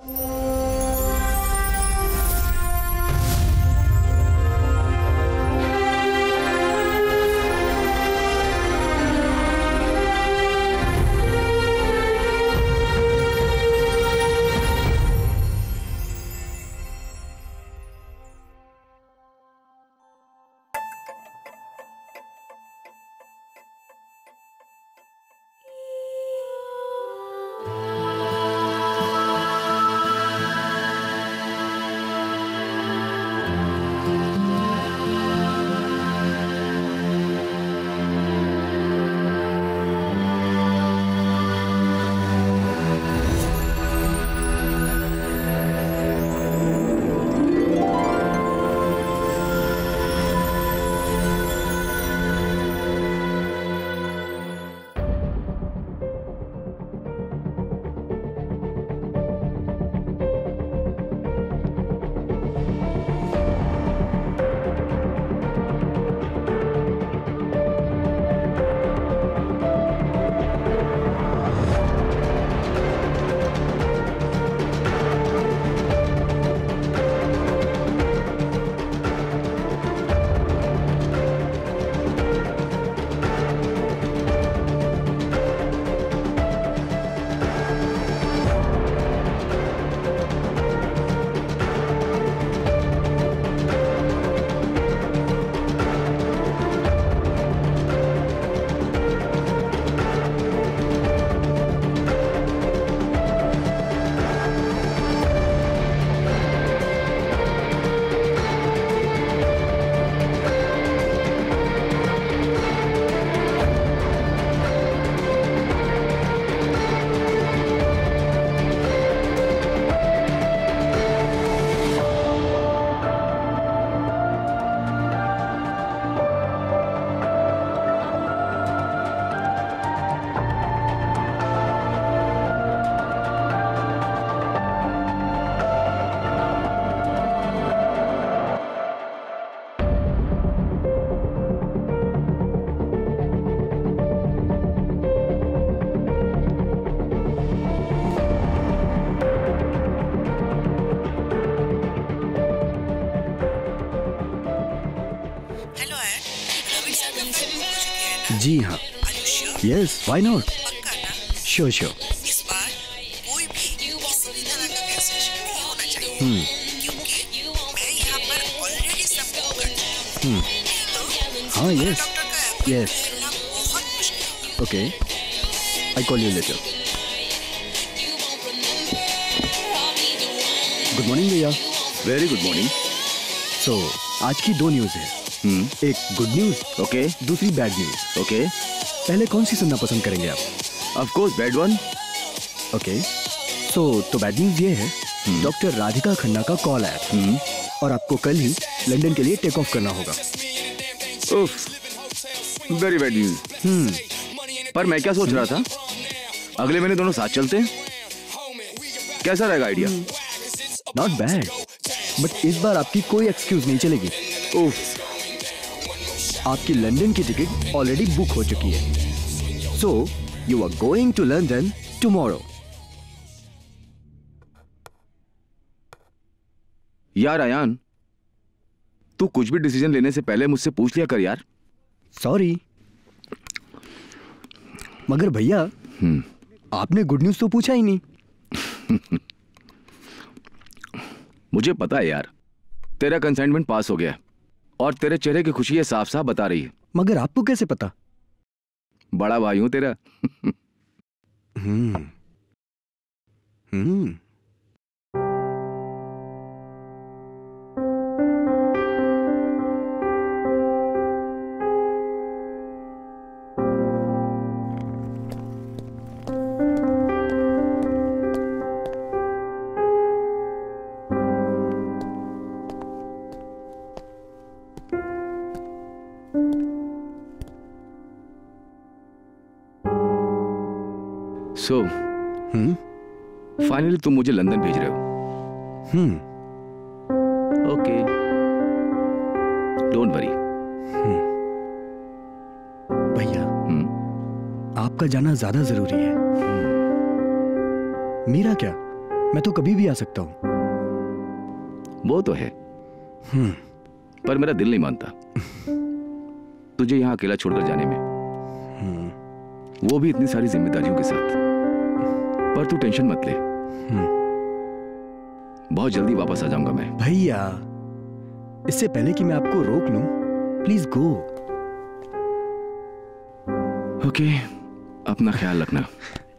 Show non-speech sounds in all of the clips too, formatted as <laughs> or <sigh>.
Hello you sure yes why not पक्का ना sure sure इस बार कोई भी किसी भी तरह का कैंसिलेशन नहीं होना चाहिए क्योंकि मैं यहाँ पर ऑलरेडी सब बुक कर चुकी हूँ नहीं तो हाँ हमारा यस डॉक्टर का appointment Yes. मिलना बहुत मुश्किल होगा okay I call you later good morning भैया वेरी गुड मॉर्निंग सो आज की दो न्यूज़ है एक गुड न्यूज़ ओके दूसरी बैड न्यूज़ ओके पहले कौन सी सुनना पसंद करेंगे आप? Of course bad one okay so तो बैड न्यूज़ ये है डॉक्टर राधिका खन्ना का कॉल आया और आपको कल ही लंदन के लिए टेक ऑफ़ करना होगा। वेरी बैड न्यूज़ पर मैं क्या सोच रहा था? अगले महीने दोनों साथ चलते हैं? कैसा रहेगा आइडिया नॉट बैड बट इस बार आपकी कोई एक्सक्यूज नहीं चलेगी। उफ आपकी लंदन की टिकट ऑलरेडी बुक हो चुकी है। So you are going to London tomorrow यार अयान तू कुछ भी डिसीज़न लेने से पहले मुझसे पूछ लिया कर यार। सॉरी मगर भैया आपने गुड न्यूज़ तो पूछा ही नहीं। <laughs> मुझे पता है यार तेरा कंसाइनमेंट पास हो गया। है और तेरे चेहरे की खुशी ये साफ़ साफ़ बता रही है। मगर आपको कैसे पता? बड़ा भाई हूँ तेरा। <laughs> हम्म। हम्म। तुम मुझे लंदन भेज रहे हो। हम्म। ओके। डोंट वरी भैया आपका जाना ज़्यादा ज़रूरी है। मेरा क्या? मैं तो कभी भी आ सकता हूँ। वो तो है। पर मेरा दिल नहीं मानता। तुझे यहाँ अकेला छोड़कर जाने में। वो भी इतनी सारी जिम्मेदारियों के साथ। पर तू टेंशन मत ले। बहुत जल्दी वापस आ जाऊँगा मैं। भैया इससे पहले कि मैं आपको रोक लू प्लीज़ गो ओके अपना ख्याल रखना।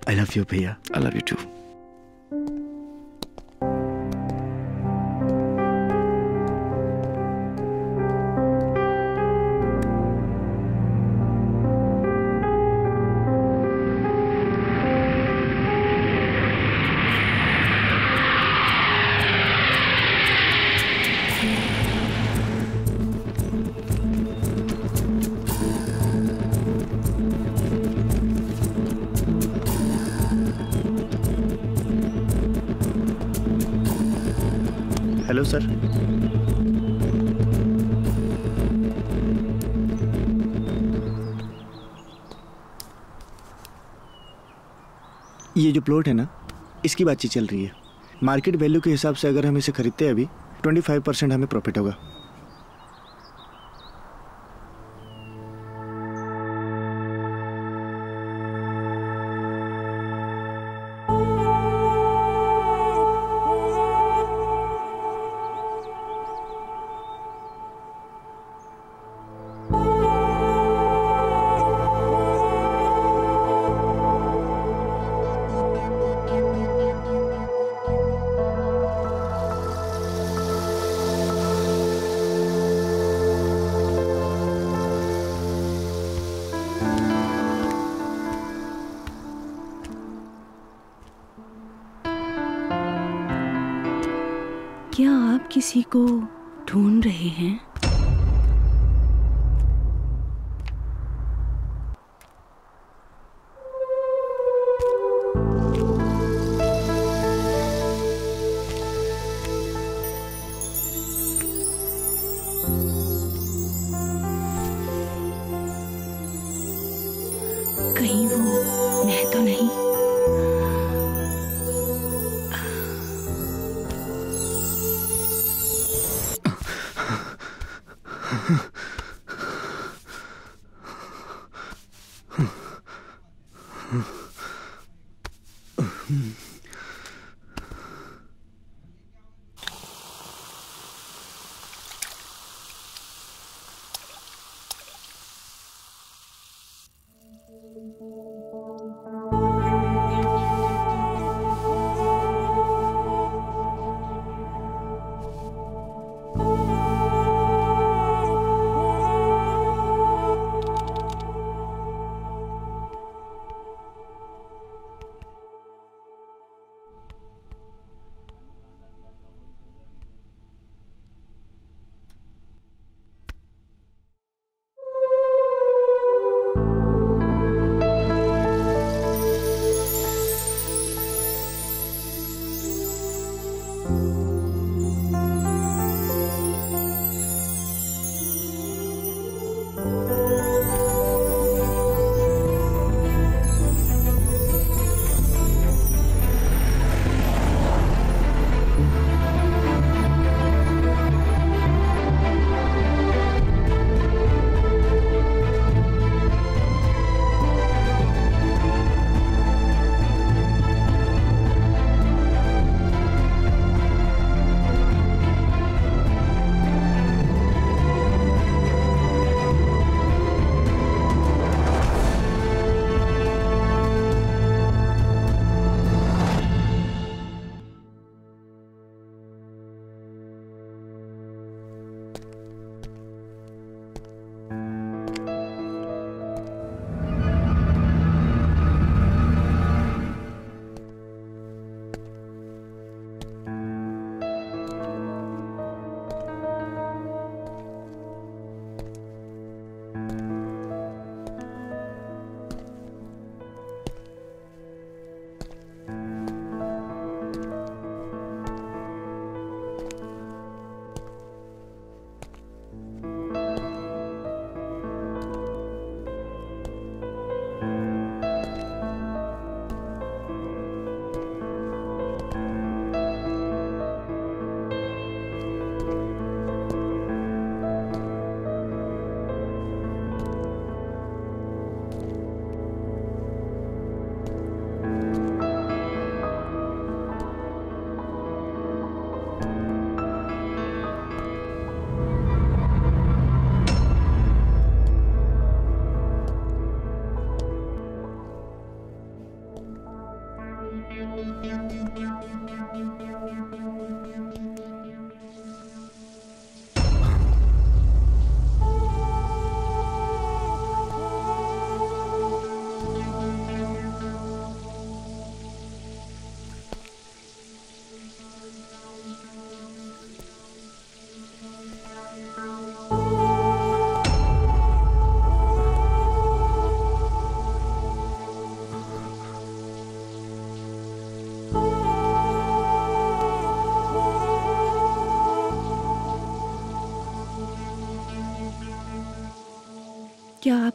आई लव यू भैया। आई लव यू टू इसकी बातचीत चल रही है। मार्केट वैल्यू के हिसाब से अगर हम इसे खरीदते हैं अभी ट्वेंटी फाइव परसेंट हमें प्रॉफिट होगा। किसी को ढूंढ रहे हैं?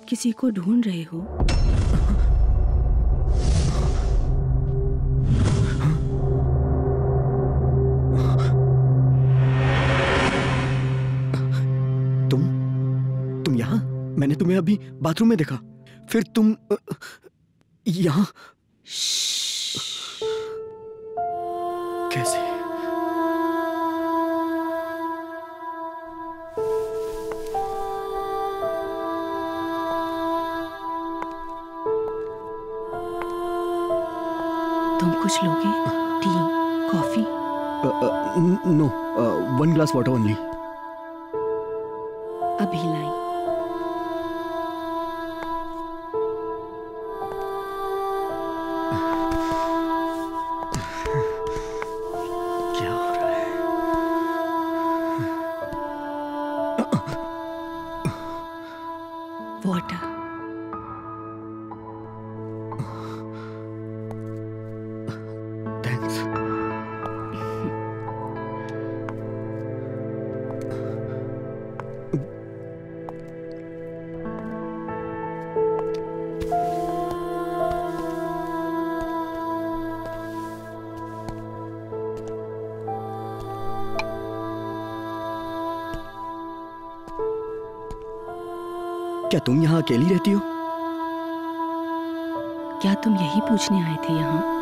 किसी को ढूंढ रहे हो? तुम तुम यहाँ? मैंने तुम्हें अभी बाथरूम में देखा। फिर तुम अकेली रहती हो? क्या तुम यही पूछने आए थे यहाँ?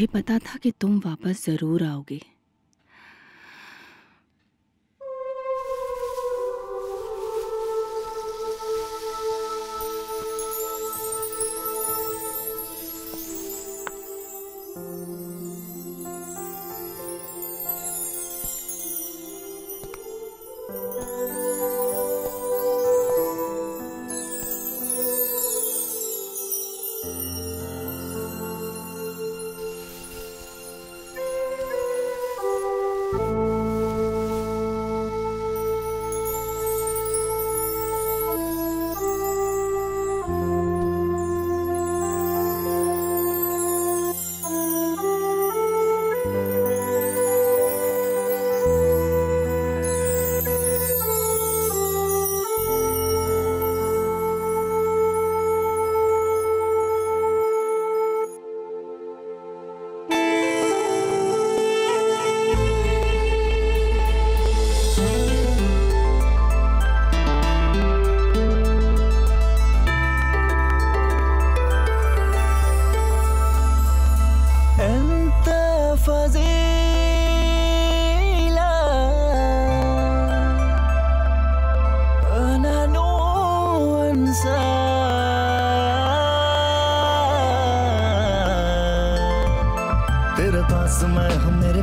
मुझे पता था कि तुम वापस ज़रूर आओगे।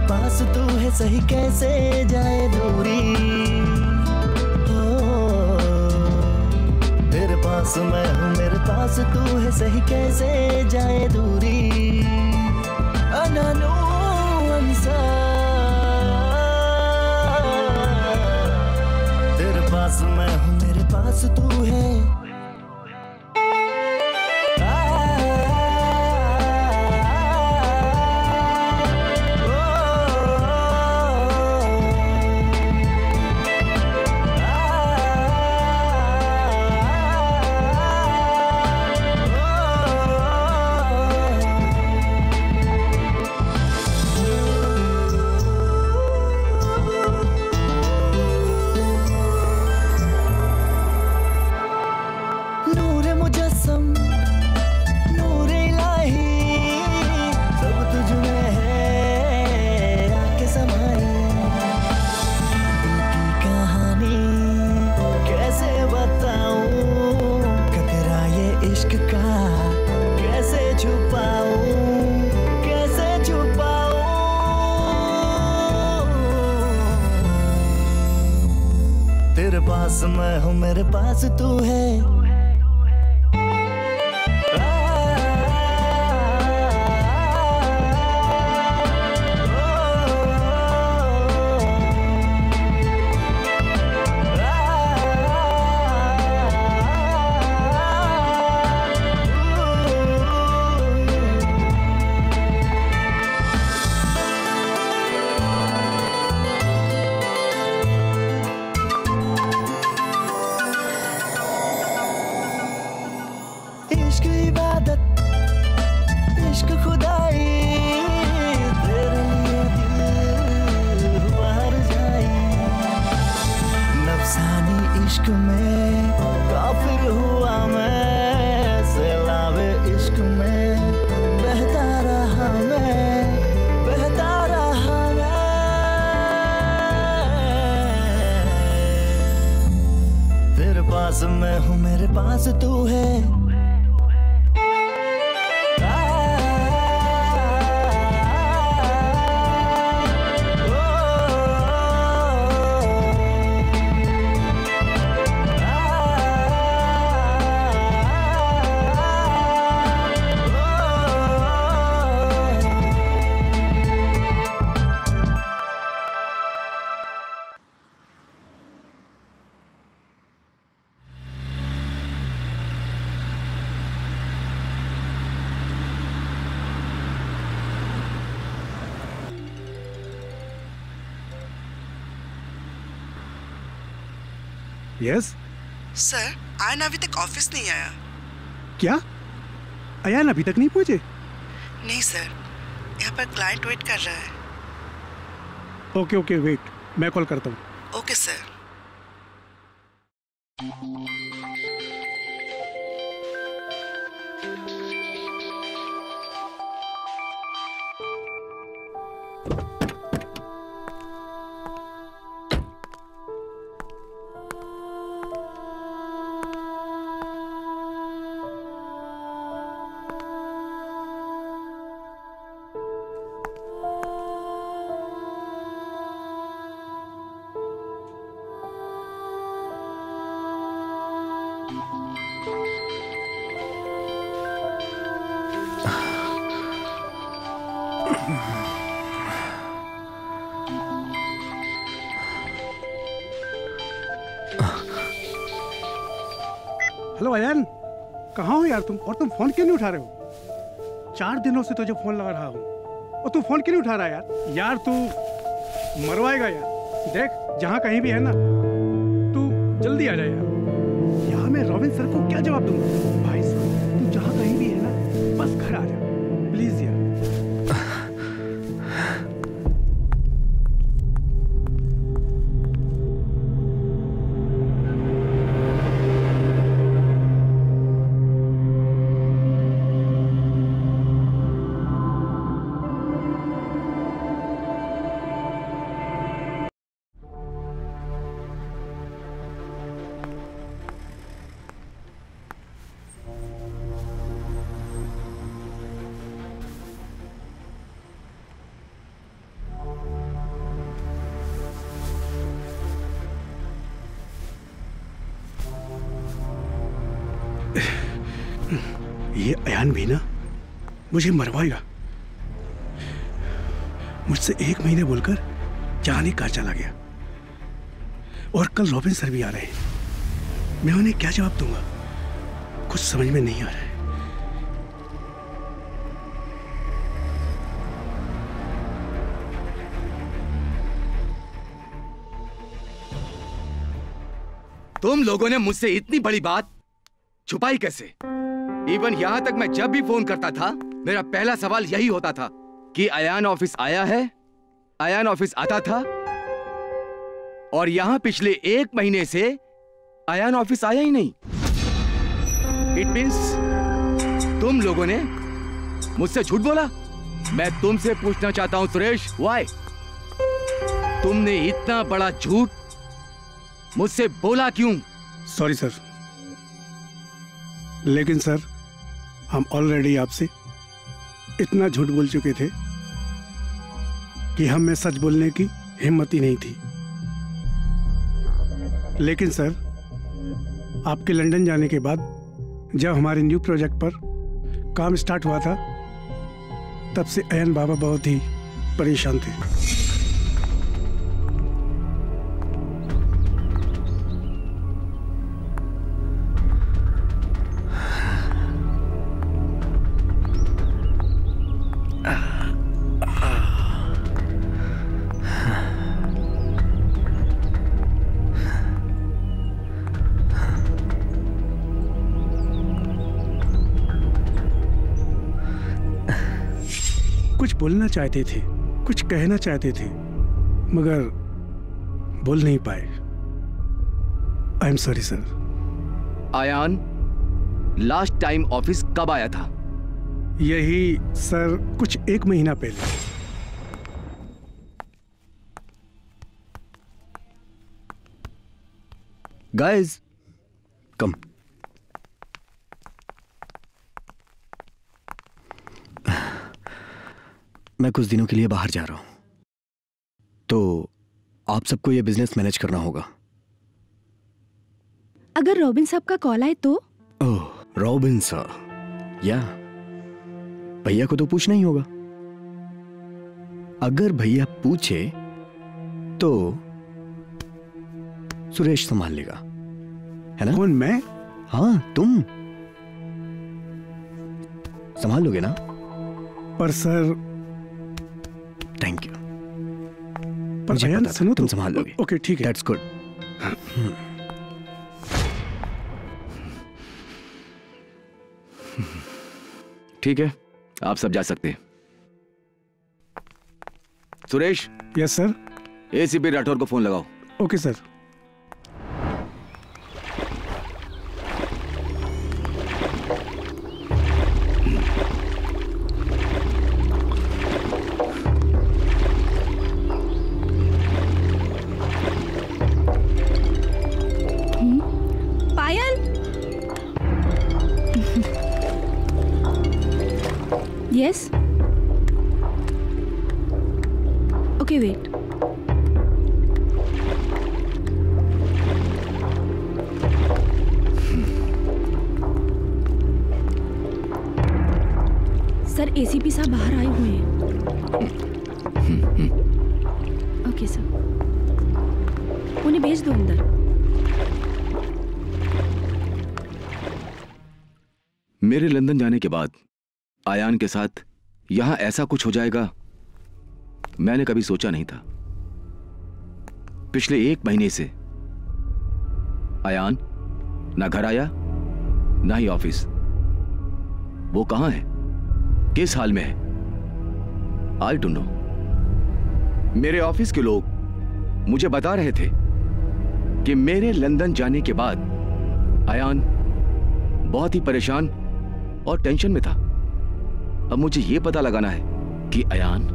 पास तू है, सही कैसे जाए दूरी? हो तेरे पास मैं हूँ, मेरे पास तू है, सही कैसे है। यस सर आयन अभी तक ऑफ़िस नहीं आया क्या अयान अभी तक नहीं पहुँचे नहीं सर यहाँ पर क्लाइंट वेट कर रहा है ओके ओके वेट मैं कॉल करता हूँ ओके सर यार तुम और तुम फ़ोन क्यों नहीं उठा रहे हो? चार दिनों से तुझे फ़ोन लगा रहा हूँ। और तू फ़ोन क्यों नहीं उठा रहा यार? यार तू मरवाएगा यार। देख, जहाँ कहीं भी है ना, तू जल्दी आ जाए यार। यहाँ मैं रॉबिन सर को क्या जवाब दूँगा? मुझे मरवाएगा। मुझसे एक महीने बोलकर जाने कहा चला गया। और कल रॉबिन सर भी आ रहे हैं। मैं उन्हें क्या जवाब दूँगा? कुछ समझ में नहीं आ रहा है। तुम लोगों ने मुझसे इतनी बड़ी बात छुपाई कैसे? इवन यहाँ तक मैं जब भी फ़ोन करता था मेरा पहला सवाल यही होता था कि अयान ऑफ़िस आया है? अयान ऑफ़िस आता था? और यहाँ पिछले एक महीने से अयान ऑफ़िस आया ही नहीं। इट मीन्स तुम लोगों ने मुझसे झूठ बोला? मैं तुमसे पूछना चाहता हूँ सुरेश वाई तुमने इतना बड़ा झूठ मुझसे बोला क्यों? सॉरी सर लेकिन सर हम ऑलरेडी आपसे इतना झूठ बोल चुके थे कि हमें सच बोलने की हिम्मत ही नहीं थी। लेकिन सर, आपके लंदन जाने के बाद जब हमारे न्यू प्रोजेक्ट पर काम स्टार्ट हुआ था, तब से अयन बाबा बहुत ही परेशान थे। बोलना चाहते थे कुछ कहना चाहते थे मगर बोल नहीं पाए। I am sorry sir Ayaan last time office कब आया था? यही सर कुछ एक महीना पहले। गाइस कम मैं कुछ दिनों के लिए बाहर जा रहा हूँ। तो आप सबको ये बिज़नेस मैनेज करना होगा। अगर रॉबिन साहब का कॉल आए तो? ओह रॉबिन सर या भैया को तो पूछना ही होगा। अगर भैया पूछे तो सुरेश संभाल लेगा। है ना? कौन मैं? हाँ तुम। संभाल लोगे ना? पर सर थैंक यू पर मुझे पता सुनो तुम तो संभाल लोगे। ओके ठीक है। दैट्स गुड ठीक है आप सब जा सकते हैं। Suresh? Yes sir ACP Rathore को फ़ोन लगाओ। ओके सर के साथ यहाँ ऐसा कुछ हो जाएगा, मैंने कभी सोचा नहीं था। पिछले एक महीने से, आयान, ना घर आया, ना ही ऑफ़िस। वो कहाँ है? किस हाल में है? आई डोंट नो मेरे ऑफ़िस के लोग मुझे बता रहे थे कि मेरे लंदन जाने के बाद आयान बहुत ही परेशान और टेंशन में था। अब मुझे यह पता लगाना है कि अयान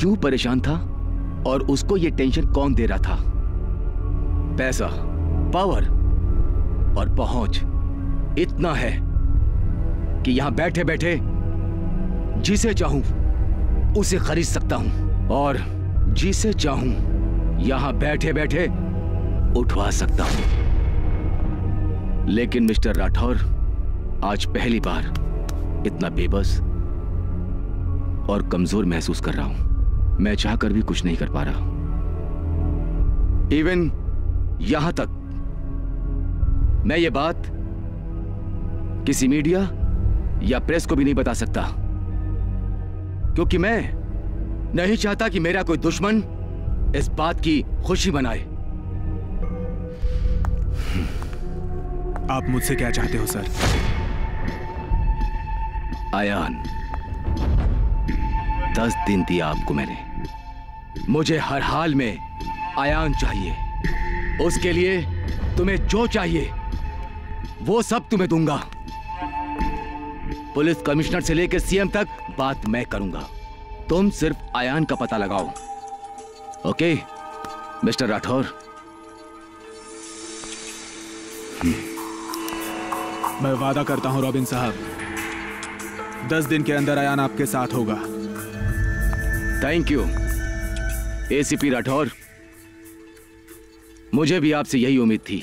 क्यों परेशान था और उसको यह टेंशन कौन दे रहा था। पैसा, पावर और पहुँच इतना है कि यहाँ बैठे बैठे जिसे चाहूँ, उसे खरीद सकता हूँ और जिसे चाहूँ, यहाँ बैठे बैठे उठवा सकता हूँ। लेकिन मिस्टर राठौर, आज पहली बार इतना बेबस और कमज़ोर महसूस कर रहा हूँ। मैं चाहकर भी कुछ नहीं कर पा रहा इवन यहाँ तक मैं ये बात किसी मीडिया या प्रेस को भी नहीं बता सकता। क्योंकि मैं नहीं चाहता कि मेरा कोई दुश्मन इस बात की खुशी बनाए आप मुझसे क्या चाहते हो सर? आयान। दस दिन दिया आपको मैंने। मुझे हर हाल में आयान चाहिए। उसके लिए तुम्हें जो चाहिए, वो सब तुम्हें दूँगा। पुलिस कमिश्नर से लेकर सीएम तक बात मैं करूँगा। तुम सिर्फ़ आयान का पता लगाओ। Okay, mister Rathore? मैं वादा करता हूँ, रॉबिन साहब। दस दिन के अंदर आयान आपके साथ होगा। थैंक यू एसीपी राठौर मुझे भी आपसे यही उम्मीद थी।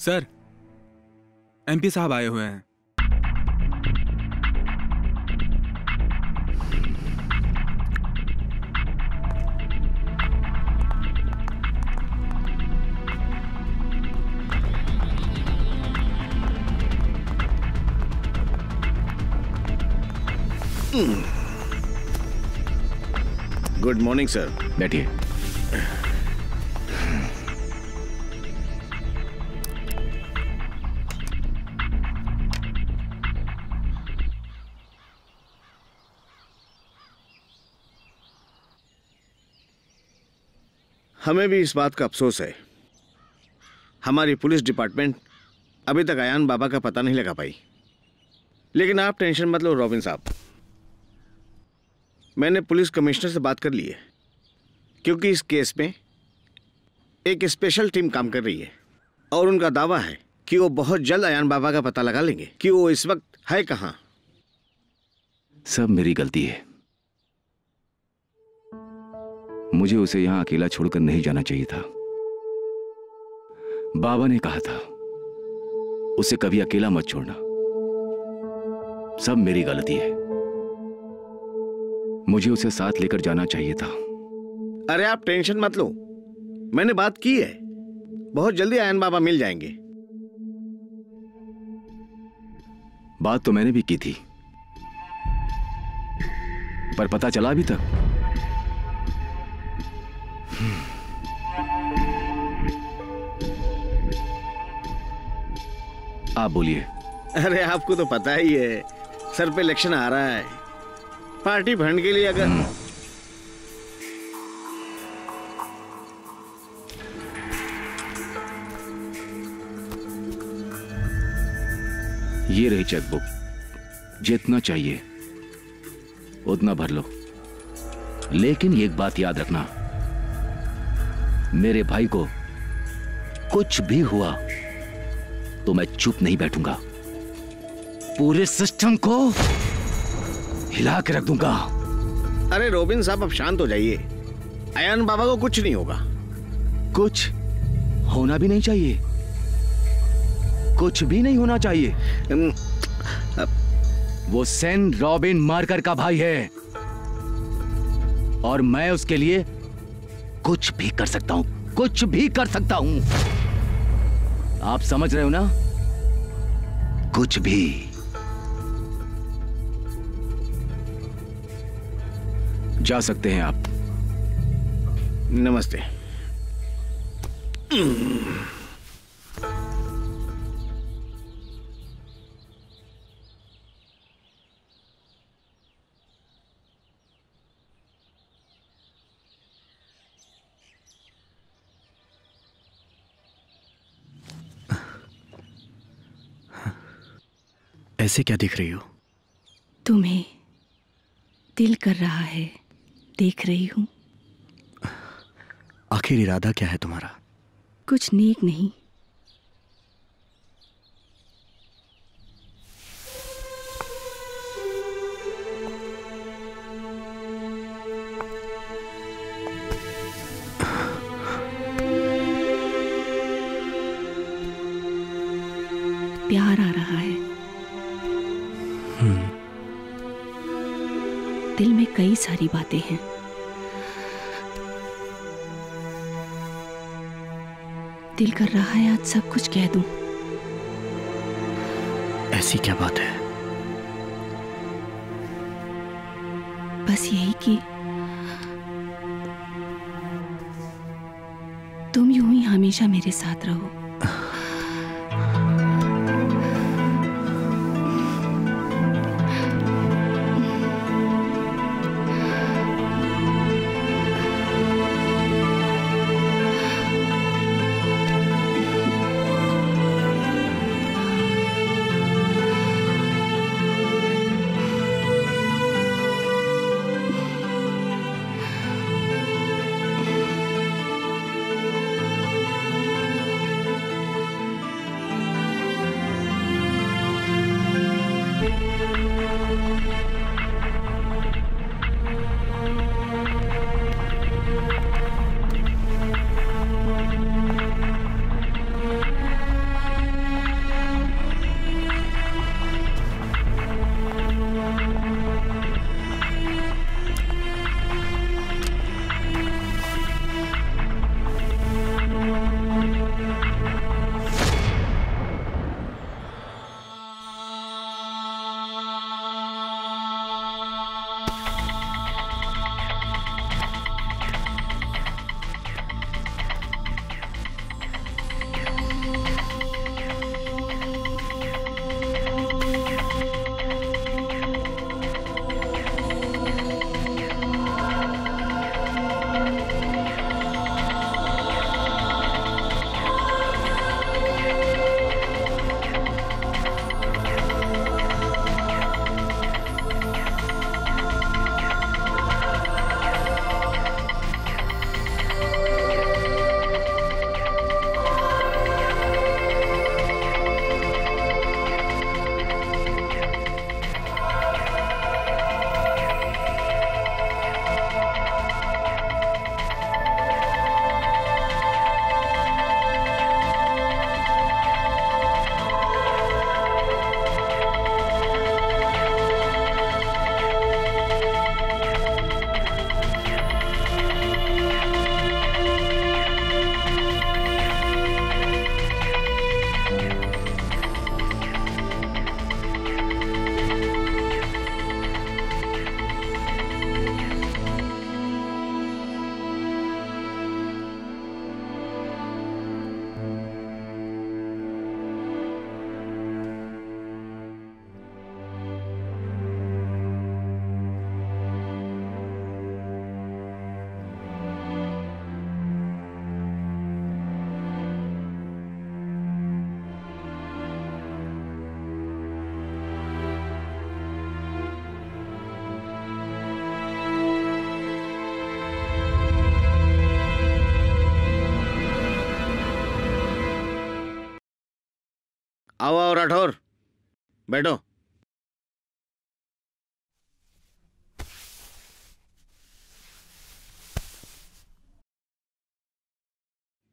सर एमपी साहब आए हुए हैं। गुड मॉर्निंग सर बैठिए। हमें भी इस बात का अफसोस है। हमारी पुलिस डिपार्टमेंट अभी तक अयान बाबा का पता नहीं लगा पाई। लेकिन आप टेंशन मत लो, रॉबिन साहब। मैंने पुलिस कमिश्नर से बात कर ली है, क्योंकि इस केस में एक स्पेशल टीम काम कर रही है, और उनका दावा है कि वो बहुत जल्द अयान बाबा का पता लगा लेंगे कि वो इस वक्त है कहाँ। सब मेरी गलती है। मुझे उसे यहाँ अकेला छोड़कर नहीं जाना चाहिए था। बाबा ने कहा था उसे कभी अकेला मत छोड़ना। सब मेरी गलती है। मुझे उसे साथ लेकर जाना चाहिए था। अरे आप टेंशन मत लो। मैंने बात की है। बहुत जल्दी आयन बाबा मिल जाएँगे। बात तो मैंने भी की थी। पर पता चला अभी तक। आप बोलिए। अरे आपको तो पता ही है सर पे इलेक्शन आ रहा है। पार्टी फंड के लिए अगर ये रही चेकबुक जितना चाहिए उतना भर लो। लेकिन एक बात याद रखना मेरे भाई को कुछ भी हुआ तो मैं चुप नहीं बैठूँगा। पूरे सिस्टम को हिला के रख दूँगा। अरे रोबिन साहब अब शांत हो जाइए। अयान बाबा को कुछ नहीं होगा। कुछ होना भी नहीं चाहिए। कुछ भी नहीं होना चाहिए। वो सेन रॉबिन मार्कर का भाई है। और मैं उसके लिए कुछ भी कर सकता हूँ। कुछ भी कर सकता हूँ। आप समझ रहे हो ना? कुछ भी। जा सकते हैं आप। नमस्ते। ऐसे क्या दिख रही हो? तुम्हें दिल कर रहा है देख रही हूँ। आखिर इरादा क्या है तुम्हारा? कुछ नेक नहीं। सारी बातें हैं। दिल कर रहा है आज सब कुछ कह दूँ। ऐसी क्या बात है? बस यही कि तुम यूँ ही हमेशा मेरे साथ रहो।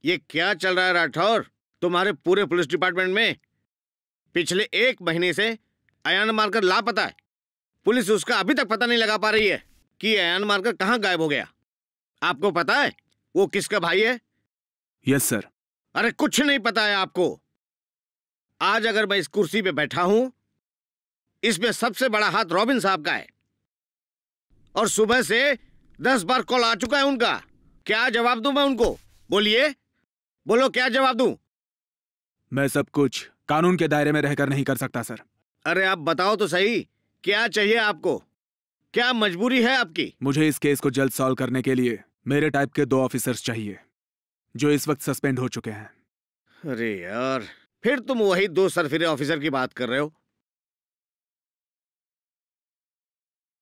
ये क्या चल रहा है राठौर? तुम्हारे पूरे पुलिस डिपार्टमेंट में? पिछले एक महीने से अयान मारकर लापता है। पुलिस उसका अभी तक पता नहीं लगा पा रही है कि अयान मारकर कहाँ गायब हो गया। आपको पता है वो किसका भाई है? Yes sir. अरे कुछ नहीं पता है आपको। आज अगर मैं इस कुर्सी पे बैठा हूँ इसमें सबसे बड़ा हाथ रॉबिन साहब का है। और सुबह से दस बार कॉल आ चुका है उनका। क्या जवाब दूँ मैं उनको? बोलिए। बोलो क्या जवाब दूँ? मैं सब कुछ कानून के दायरे में रहकर नहीं कर सकता सर। अरे आप बताओ तो सही। क्या चाहिए आपको? क्या मजबूरी है आपकी? मुझे इस केस को जल्द सॉल्व करने के लिए मेरे टाइप के दो ऑफिसर्स चाहिए जो इस वक्त सस्पेंड हो चुके हैं। अरे यार फिर तुम वही दो सरफिरे ऑफिसर की बात कर रहे हो?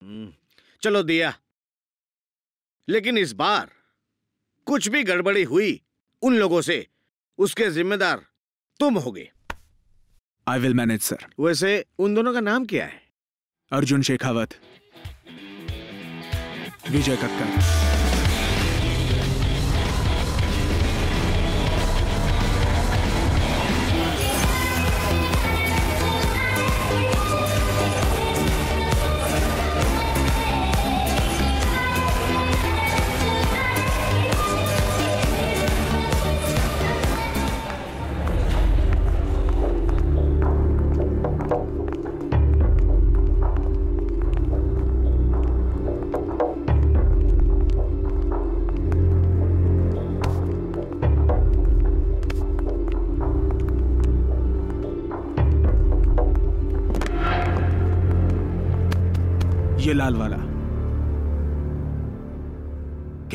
हम्म, चलो दिया। लेकिन इस बार कुछ भी गड़बड़ी हुई उन लोगों से। उसके जिम्मेदार तुम होगे। आई विल मैनेज सर वैसे उन दोनों का नाम क्या है? अर्जुन शेखावत। विजय कक्कर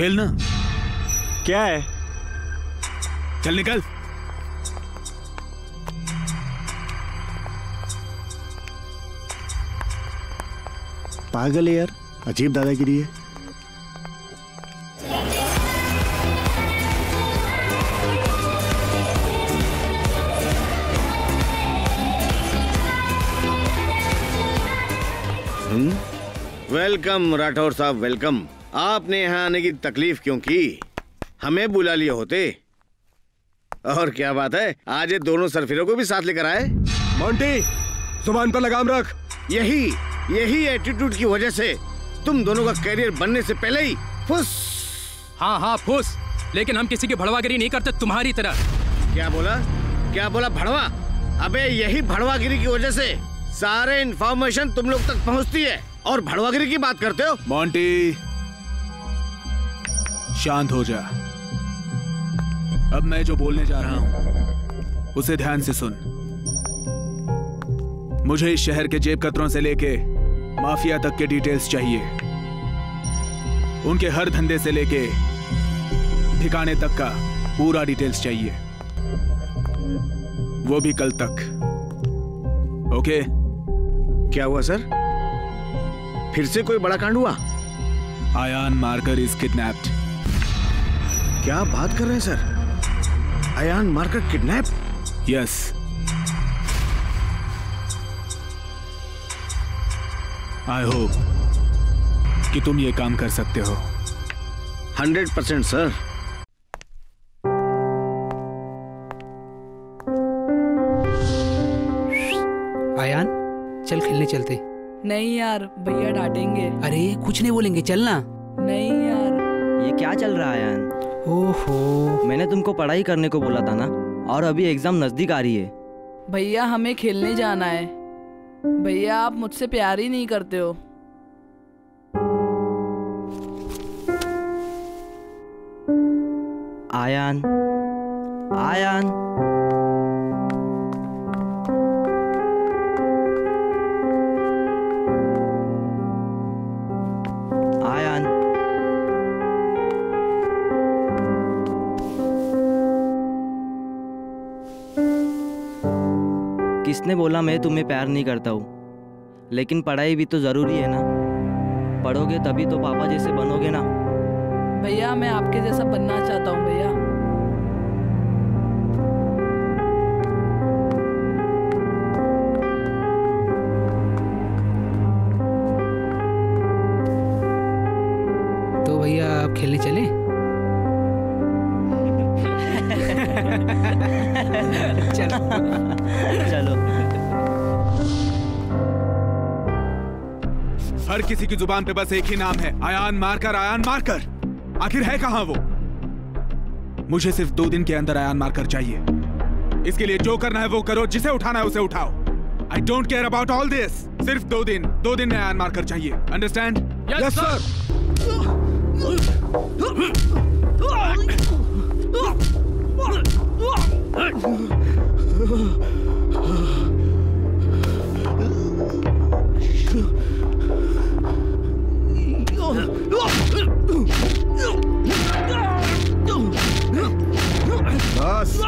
खेलना। क्या है? चल निकल। पागल है यार अजीब दादागिरी है। वेलकम राठौर साहब वेलकम। आपने यहाँ आने की तकलीफ़ क्यों की? हमें बुला लिए होते। और क्या बात है? आज ये दोनों सरफिरों को भी साथ लेकर आए? मोंटी ज़ुबान पर लगाम रख। यही यही एटीट्यूड की वजह से तुम दोनों का करियर बनने से पहले ही फुस। हाँ हाँ फूस। लेकिन हम किसी की भड़वागिरी नहीं करते तुम्हारी तरह। क्या बोला? क्या बोला भड़वा? अबे यही भड़वागिरी की वजह से सारे इन्फॉर्मेशन तुम लोग तक पहुँचती है। और भड़वागिरी की बात करते हो? मोंटी शांत हो जा। अब मैं जो बोलने जा रहा हूँ उसे ध्यान से सुन। मुझे इस शहर के जेब कतरों से लेके माफिया तक के डिटेल्स चाहिए। उनके हर धंधे से लेके ठिकाने तक का पूरा डिटेल्स चाहिए। वो भी कल तक। ओके? क्या हुआ सर? फिर से कोई बड़ा कांड हुआ? आयान मार्कर इज़ किडनैप्ड क्या बात कर रहे हैं sir? Ayaan Marker kidnap? Yes. I hope कि तुम ये काम कर सकते हो। Hundred percent sir. आयान चल खेलने चलते। नहीं यार भैया डांटेंगे। अरे कुछ नहीं बोलेंगे चलना। नहीं यार। ये क्या चल रहा है आयान ओहो। मैंने तुमको पढ़ाई करने को बोला था ना? और अभी एग्ज़ाम नज़दीक आ रही है। भैया हमें खेलने जाना है। भैया आप मुझसे प्यार ही नहीं करते हो। आयान। आयान। किसने बोला मैं तुम्हें प्यार नहीं करता हूँ। लेकिन पढ़ाई भी तो ज़रूरी है ना। पढ़ोगे तभी तो पापा जैसे बनोगे ना। भैया मैं आपके जैसा बनना चाहता हूँ भैया। तो भैया आप खेलने चले <laughs> चलो? चलो। हर किसी की ज़ुबान पे बस एक ही नाम है। आयान मारकर आयान मारकर। आखिर है कहाँ वो? मुझे सिर्फ़ दो दिन के अंदर आयान मारकर चाहिए। इसके लिए जो करना है वो करो जिसे उठाना है उसे उठाओ। I don't care about all this सिर्फ़ दो दिन दो दिन में आयान मारकर चाहिए। Understand Yes, sir. बस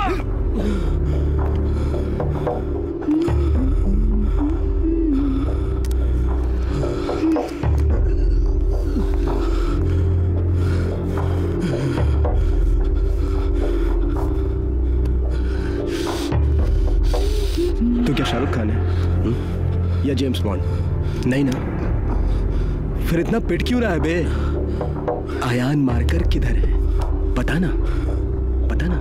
तो क्या शाहरुख खान है? हम्म? या जेम्स बॉन्ड? नहीं ना? फिर इतना पिट क्यों रहा है बे? आयान मारकर किधर है? पता ना? पता ना?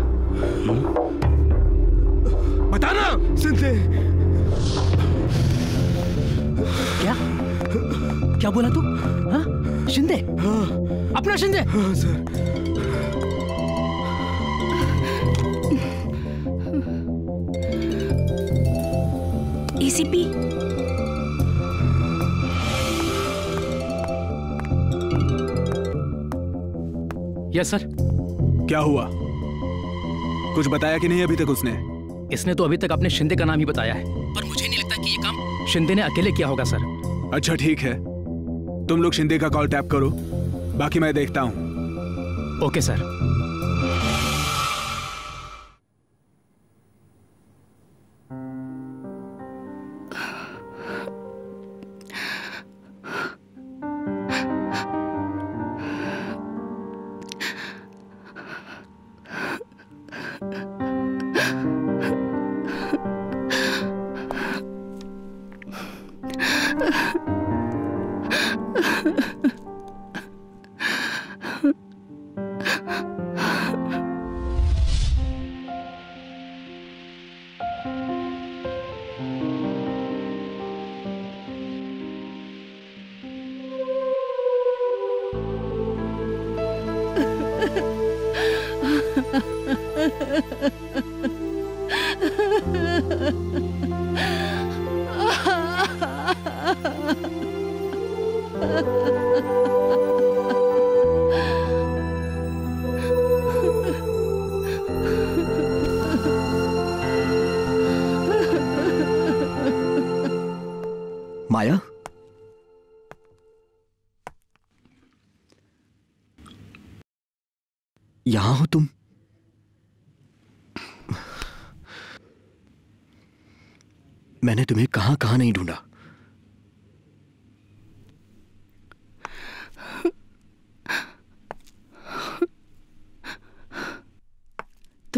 बताना सिंधे क्या? क्या बोला तू? हाँ? शिंदे? अपना शिंदे। हाँ सर। एसीपी यस सर क्या हुआ? कुछ बताया कि नहीं अभी तक उसने? इसने तो अभी तक अपने शिंदे का नाम ही बताया है। पर मुझे नहीं लगता कि ये काम शिंदे ने अकेले किया होगा सर। अच्छा ठीक है। तुम लोग शिंदे का कॉल टैप करो। बाकी मैं देखता हूँ। Okay sir.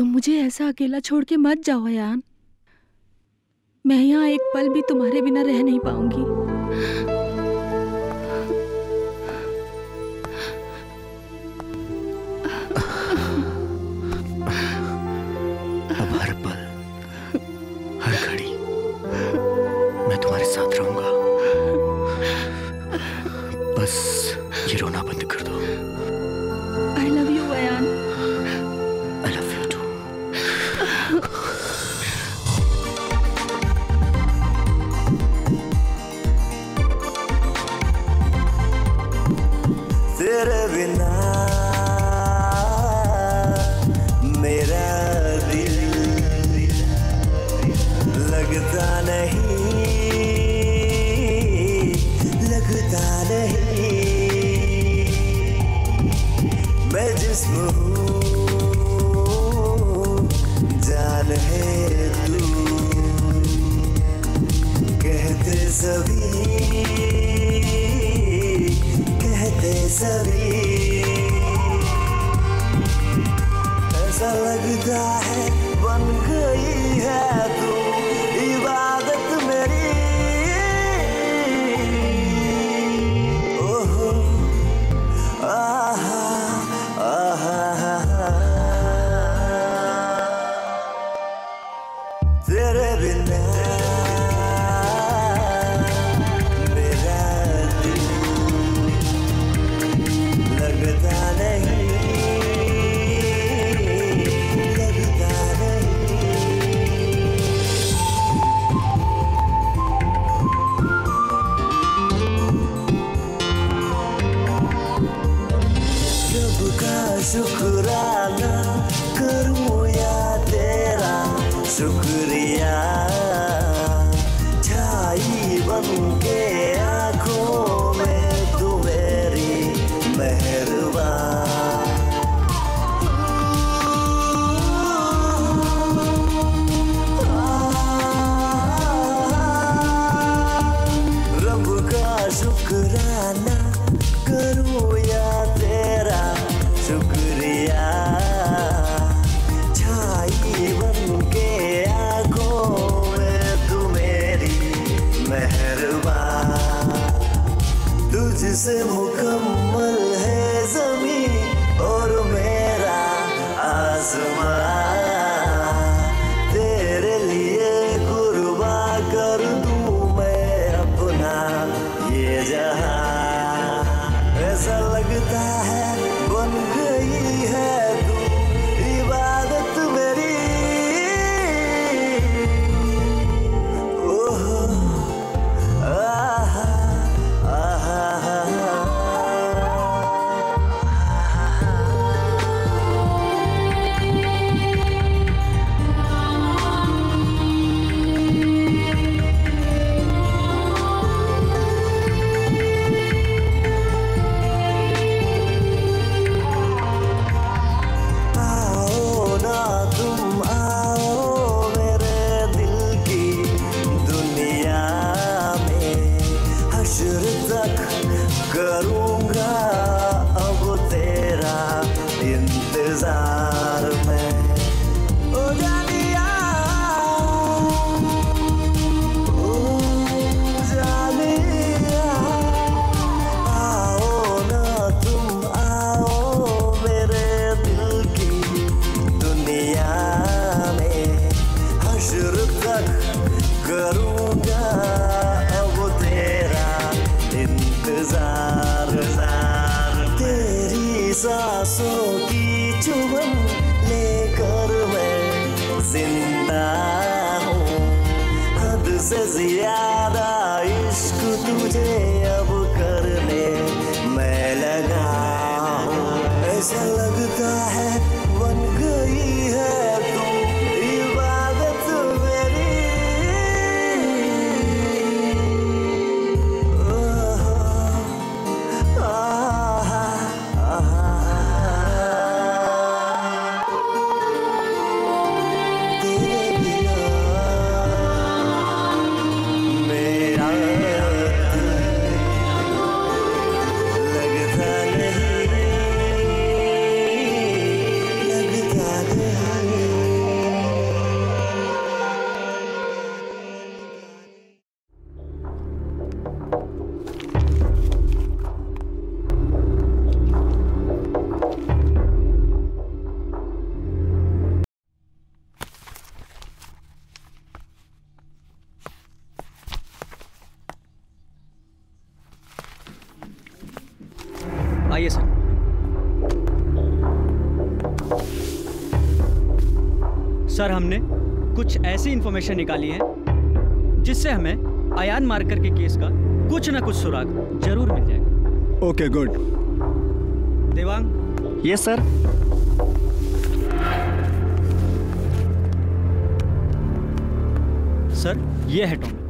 तुम मुझे ऐसा अकेला छोड़ के मत जाओ यान मैं यहाँ एक पल भी तुम्हारे बिना रह नहीं पाऊँगी। ऐसी इंफॉर्मेशन निकाली है जिससे हमें अयान मार्कर के केस का कुछ ना कुछ सुराग ज़रूर मिल जाएगा। Okay good Devang? Yes sir sir ये है टॉमी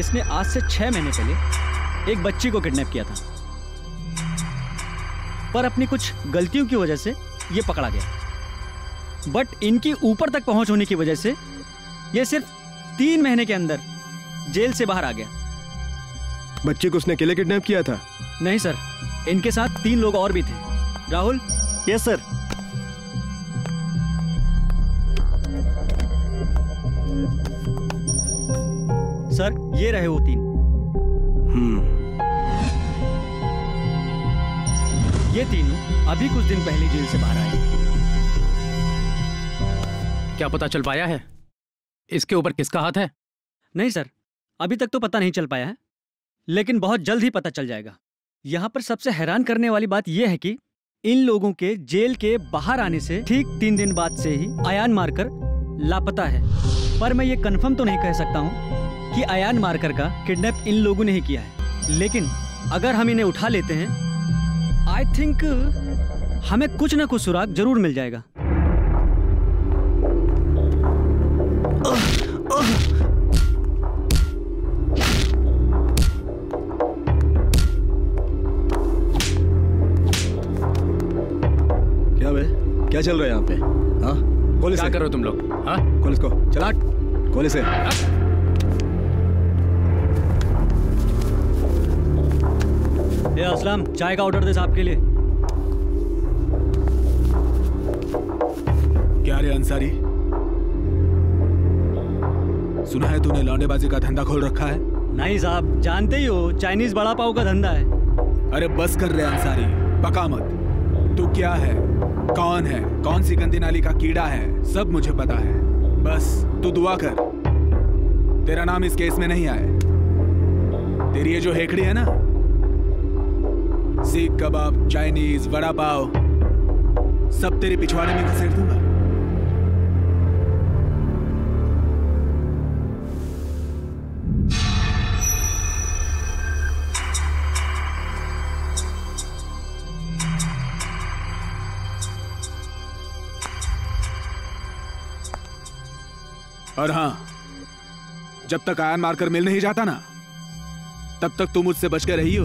इसने आज से छह महीने पहले एक बच्ची को किडनैप किया था। पर अपनी कुछ गलतियों की वजह से ये पकड़ा गया। बट इनकी ऊपर तक पहुँच होने की वजह से ये सिर्फ़ तीन महीने के अंदर जेल से बाहर आ गया। बच्चे को उसने अकेले किडनैप किया था? नहीं सर। इनके साथ तीन लोग और भी थे। राहुल? यस सर सर ये रहे वो तीन। ये तीनों अभी कुछ दिन पहले जेल से बाहर आए। क्या पता चल पाया है? इसके ऊपर किसका हाथ है? नहीं सर, अभी तक तो पता नहीं चल पाया है, लेकिन बहुत जल्द ही पता चल जाएगा। यहाँ पर सबसे हैरान करने वाली बात यह है कि इन लोगों के जेल के बाहर आने से ठीक तीन दिन बाद से ही अयान मारकर लापता है। पर मैं ये कंफर्म तो नहीं कह सकता हूँ कि अयान मारकर का किडनैप इन लोगों ने ही किया है। लेकिन अगर हम इन्हें उठा लेते हैं आई थिंक हमें कुछ ना कुछ सुराग ज़रूर मिल जाएगा। क्या बे? क्या चल रहा है यहाँ पे? हाँ? इसे क्या कर रहे हो तुम लोग? हाँ? खोल इसको चला। खोल इसे ये असलम चाय का ऑर्डर दे साहब के लिए। क्या रे अंसारी? सुना है तूने लौंडेबाजी का धंधा खोल रखा है? नहीं साहब जानते ही हो चाइनीज़ बड़ा पाव का धंधा है। अरे बस कर रहे अंसारी पका मत। तू क्या है? कौन है? कौन सी गंदी नाली का कीड़ा है? सब मुझे पता है। बस तू दुआ कर। तेरा नाम इस केस में नहीं आए तेरी ये जो हेकड़ी है ना? सीख कबाब चाइनीज़ वड़ा पाव सब तेरे पिछवाड़े में घसीट दूँगा। और हाँ जब तक आयन मारकर मिल नहीं जाता ना, तब तक तुम मुझसे बचकर रही हो।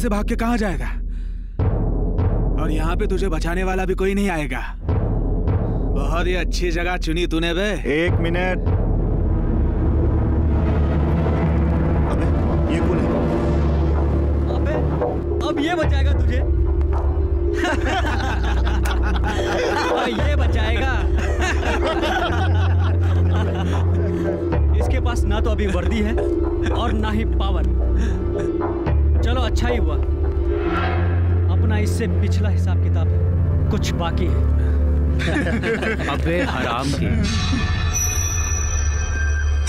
से भाग के कहा जाएगा? और यहाँ पे तुझे बचाने वाला भी कोई नहीं आएगा। बहुत ही अच्छी जगह चुनी तूने बे। एक मिनट। अबे ये कौन है? अबे अब ये बचाएगा तुझे। और ये बचाएगा। इसके पास ना तो अभी वर्दी है और ना ही पावर। चलो अच्छा ही हुआ। अपना इससे पिछला हिसाब किताब कुछ बाकी है। <laughs> अबे, हराम की।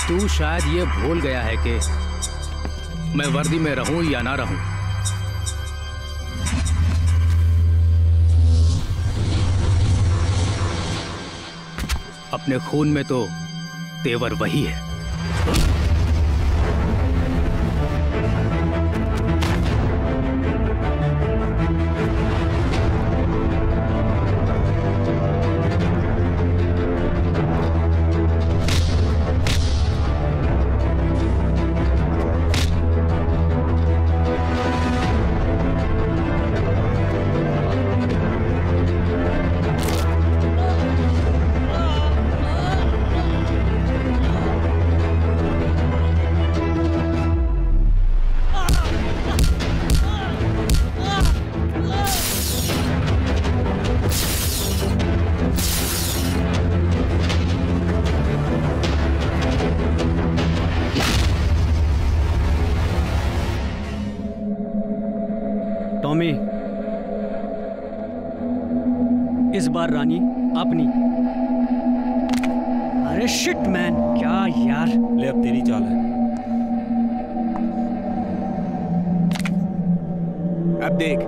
तू शायद ये भूल गया है कि मैं वर्दी में रहूँ या ना रहूँ। अपने खून में तो तेवर वही है। इस बार रानी अपनी। अरे शिट मैन क्या यार। ले अब तेरी चाल है। अब देख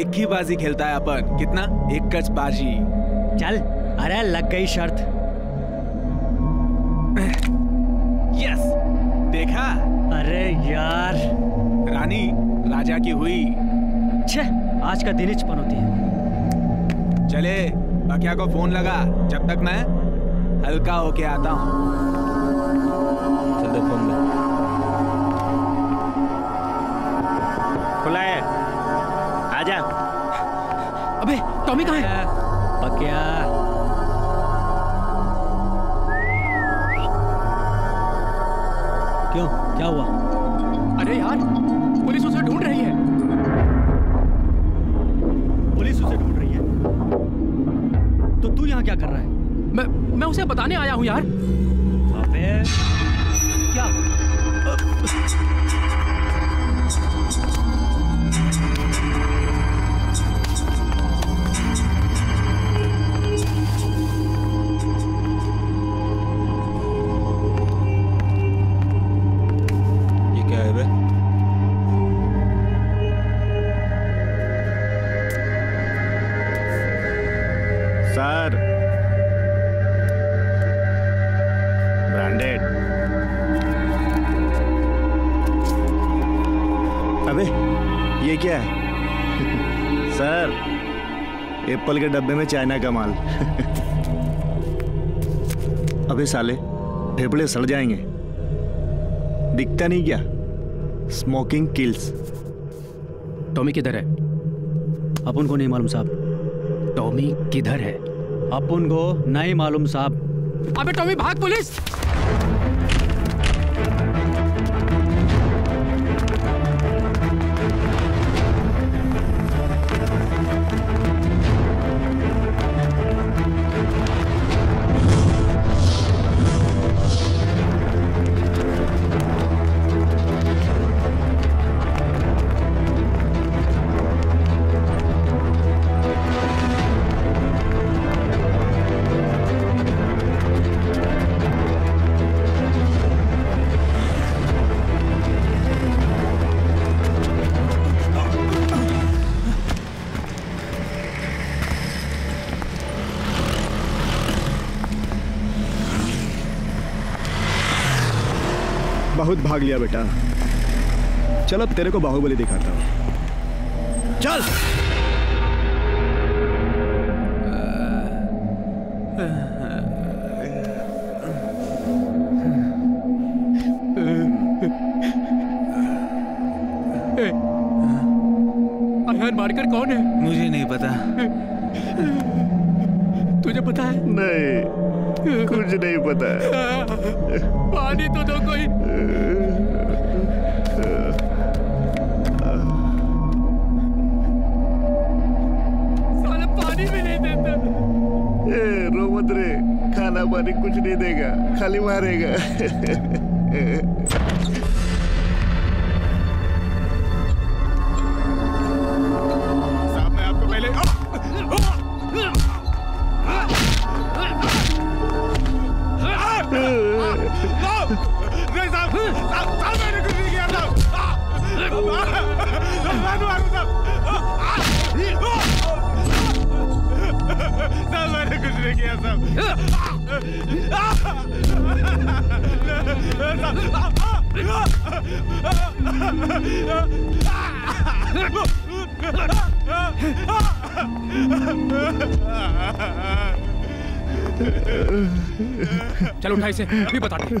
एक ही बाजी खेलता है अपन। कितना? एक कच बाजी। चल अरे लग गई शर्त। यस देखा? अरे यार। रानी राजा की हुई। छे आज का दिन चले बकिया को फ़ोन लगा जब तक मैं हल्का होके आता हूँ। चल दे फ़ोन दे खुला है। आ आजा। अबे टॉमी कहाँ है? पकिया क्यों? क्या हुआ? के डब्बे में चाइना का माल। अबे साले फेफड़े सड़ जाएँगे। दिखता नहीं क्या? स्मोकिंग किल्स टॉमी किधर है? अपन को नहीं मालूम साहब। टॉमी किधर है? अपन को नहीं मालूम साहब। अबे टॉमी भाग पुलिस! बहुत भाग लिया बेटा। चल अब तेरे को बाहुबली दिखाता हूँ। चल। मारकर कौन है? मुझे नहीं पता। तुझे पता है? नहीं कुछ नहीं पता है। Ha ha ha ha ha. चल उठा इसे भी बता दे।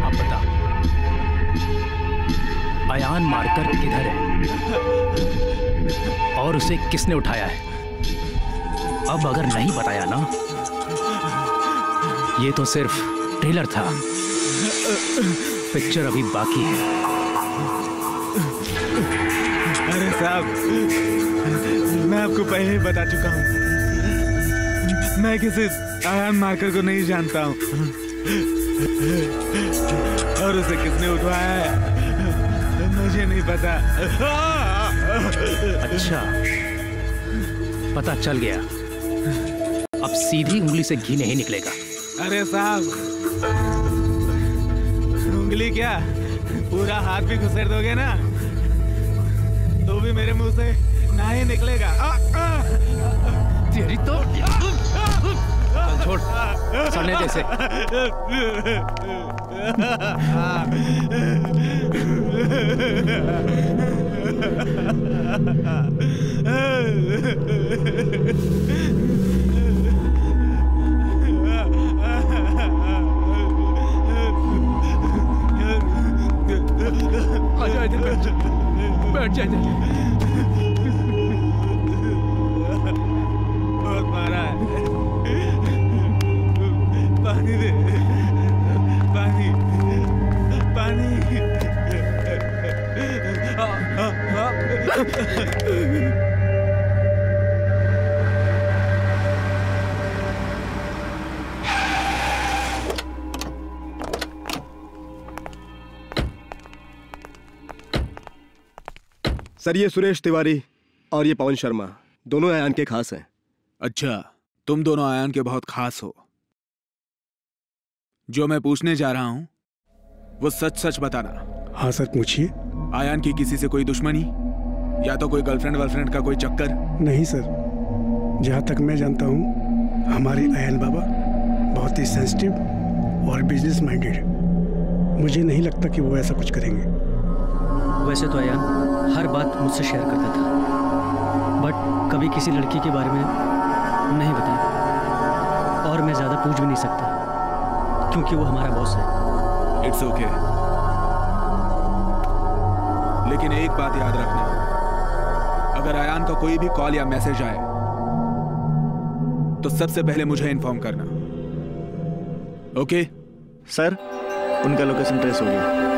अब बता। अयान मारकर किधर है। और उसे किसने उठाया है? अब अगर नहीं बताया ना, ये तो सिर्फ़ ट्रेलर था। पिक्चर अभी बाकी है। अरे साहब, मैं आपको पहले ही बता चुका हूँ। मैं किसी आयान मार्कर को नहीं जानता हूँ। और उसे किसने उठवाया है? मुझे नहीं पता। अच्छा। पता चल गया। अब सीधी उंगली से घी नहीं निकलेगा। अरे साहब उंगली क्या? पूरा हाथ भी घुसेर दोगे ना? तो भी मेरे मुँह से ना ही निकलेगा। आ, आ, तेरी तो छोड़ सड़ने दे इसे। आजा इधर बैठ सर ये सुरेश तिवारी और ये पवन शर्मा दोनों आयान के खास हैं। अच्छा तुम दोनों आयान के बहुत खास हो। जो मैं पूछने जा रहा हूँ वो सच सच बताना। हाँ सर पूछिए। आयान की किसी से कोई दुश्मनी? या तो कोई गर्लफ्रेंड वर्लफ्रेंड का कोई चक्कर? नहीं सर। जहाँ तक मैं जानता हूँ हमारे अयन बाबा बहुत ही सेंसिटिव और बिज़नेस माइंडेड मुझे नहीं लगता कि वो ऐसा कुछ करेंगे। वैसे तो अयान हर बात मुझसे शेयर करता था। बट कभी किसी लड़की के बारे में नहीं बताया। और मैं ज़्यादा पूछ भी नहीं सकता क्योंकि वो हमारा बॉस है। It's okay okay. लेकिन एक बात याद रखना। अगर आयान का कोई भी कॉल या मैसेज आए तो सबसे पहले मुझे इन्फॉर्म करना। Okay okay? सर उनका लोकेशन ट्रेस हो गया।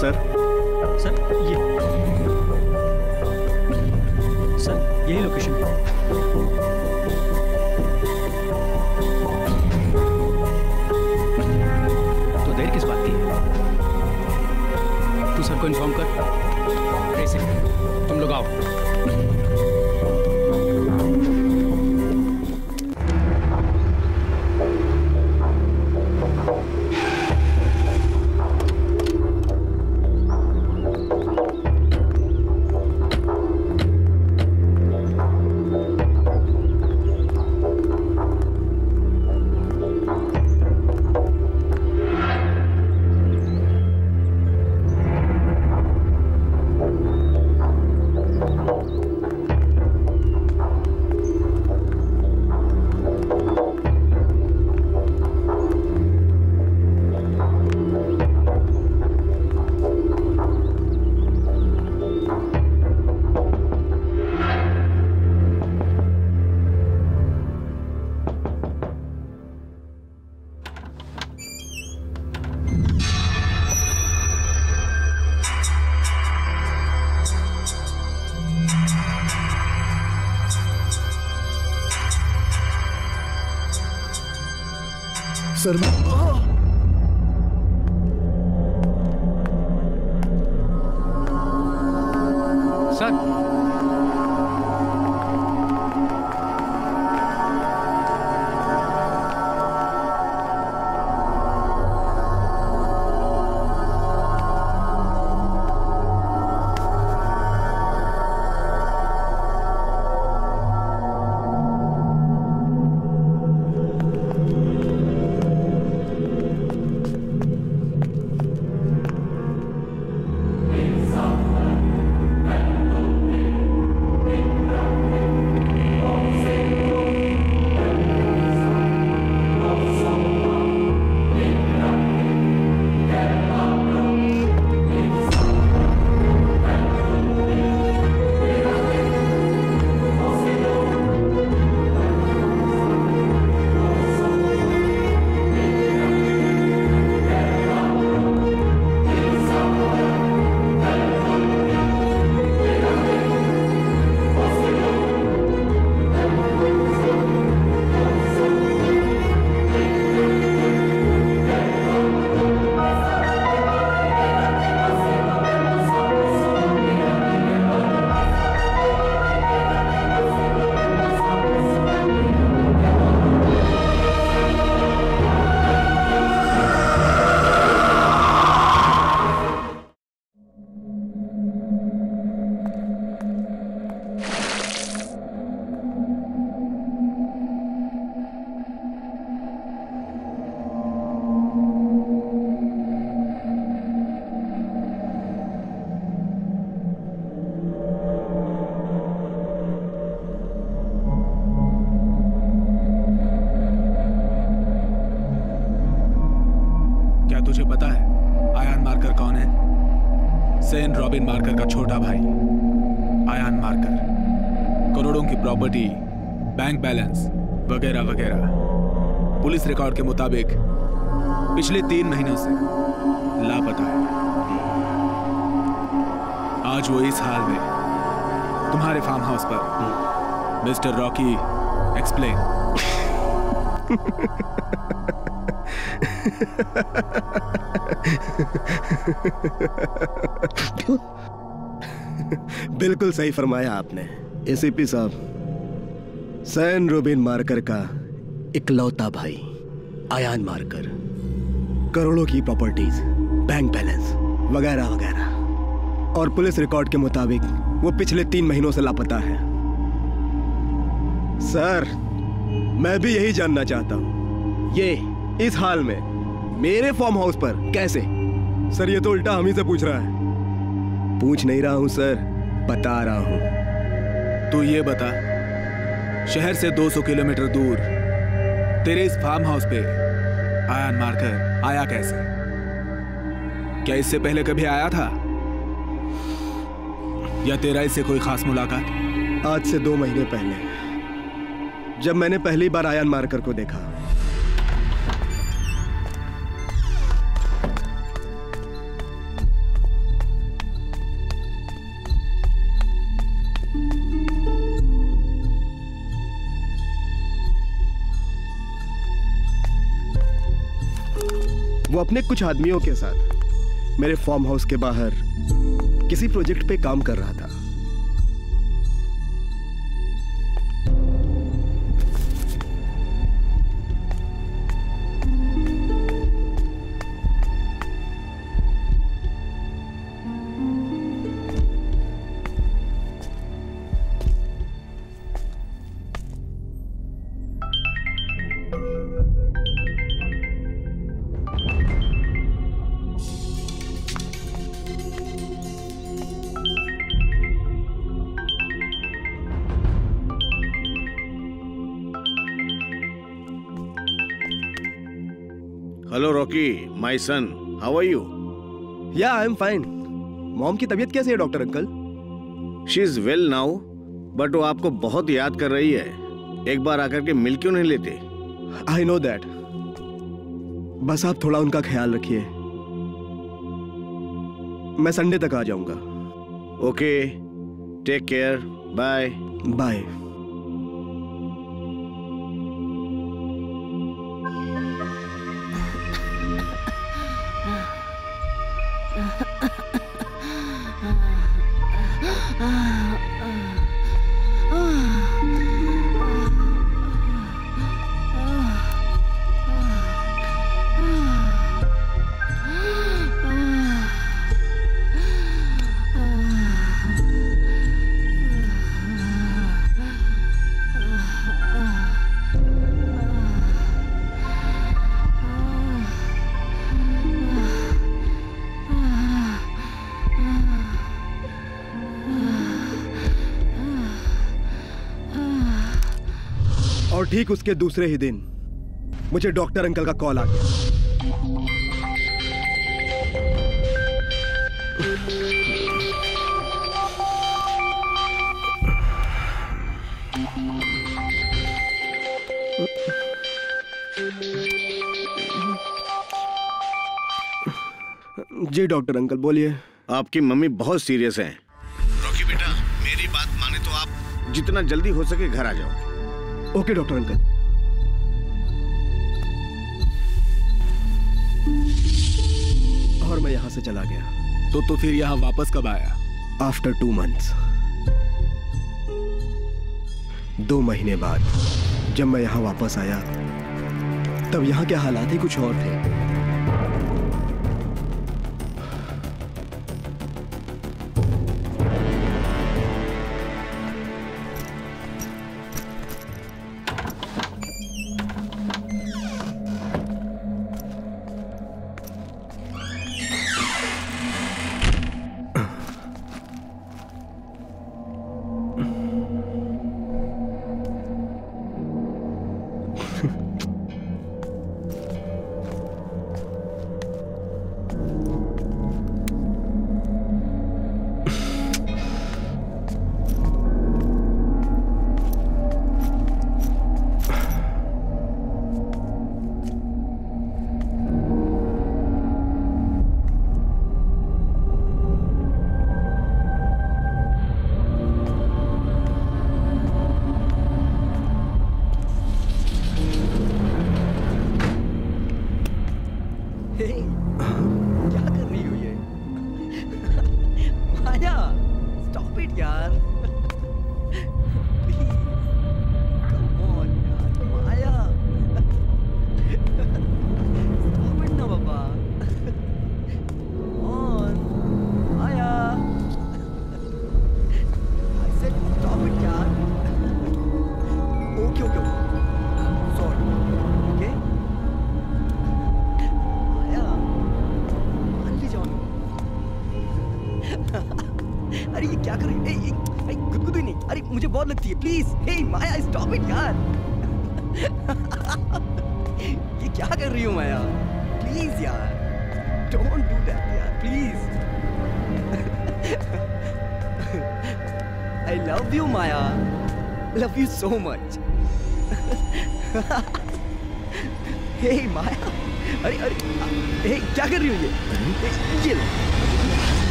सर। सर, ये। सर, यही लोकेशन है। तो देर किस बात की तू सर को इन्फॉर्म कर। कैसे तुम लोग आओ। प्रॉपर्टी बैंक बैलेंस वगैरह वगैरह। पुलिस रिकॉर्ड के मुताबिक, पिछले तीन महीनों से लापता है। आज वो इस हाल में तुम्हारे फार्म हाउस पर। मिस्टर रॉकी एक्सप्लेन बिल्कुल सही फरमाया आपने। एसीपी साहब सैन रोबिन मार्कर का इकलौता भाई, आयान मार्कर, करोड़ों की प्रॉपर्टीज़ बैंक बैलेंस वगैरह वगैरह। और पुलिस रिकॉर्ड के मुताबिक वो पिछले तीन महीनों से लापता है। सर, मैं भी यही जानना चाहता हूँ। ये, इस हाल में, मेरे फार्म हाउस पर कैसे? सर, ये तो उल्टा हम ही से पूछ रहा है। पूछ नहीं रहा हूँ, सर, बता रहा हूँ। तू ये बता शहर से 200 किलोमीटर दूर। तेरे इस फार्म हाउस पे आयान मारकर आया कैसे? क्या इससे पहले कभी आया था? या तेरा इससे कोई खास मुलाकात? आज से दो महीने पहले, जब मैंने पहली बार आयान मारकर को देखा अपने कुछ आदमियों के साथ मेरे फार्म हाउस के बाहर किसी प्रोजेक्ट पे काम कर रहा था। My son how are you yeah I am fine mom की तबीयत कैसी है doctor uncle she is well now but वो आपको बहुत याद कर रही है। एक बार आकर के मिल क्यों नहीं लेते? आई नो दैट बस आप थोड़ा उनका ख्याल रखिए। मैं संडे तक आ जाऊँगा। Okay take care bye bye ठीक उसके दूसरे ही दिन मुझे डॉक्टर अंकल का कॉल आ गया। जी डॉक्टर अंकल बोलिए। आपकी मम्मी बहुत सीरियस है। रॉकी बेटा मेरी बात माने तो आप जितना जल्दी हो सके घर आ जाओ। Okay doctor uncle. और मैं यहाँ से चला गया। तो तो फिर यहाँ वापस कब आया? आफ्टर टू मंथ्स दो महीने बाद जब मैं यहाँ वापस आया तब यहाँ के हालात ही कुछ और थे।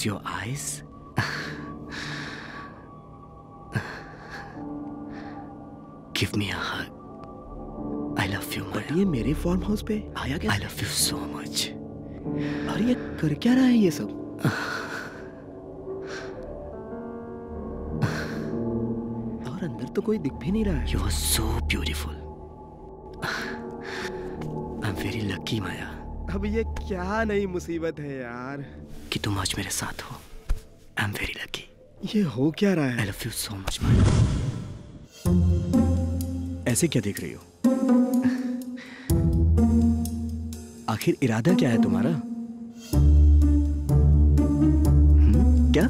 Close your eyes give me a hug I love you but ये मेरे फार्म हाउस पे आया क्या? I love you so much और ये कर क्या रहा है ये सब? और अंदर तो कोई दिख भी नहीं रहा है। Are so beautiful I am very lucky Maya अब ये क्या नई मुसीबत है यार। तुम आज मेरे साथ हो। आई एम वेरी लकी ये हो क्या रहा है? I love you so much my ऐसे क्या देख रही हो? आखिर इरादा क्या है तुम्हारा? हुँ? क्या?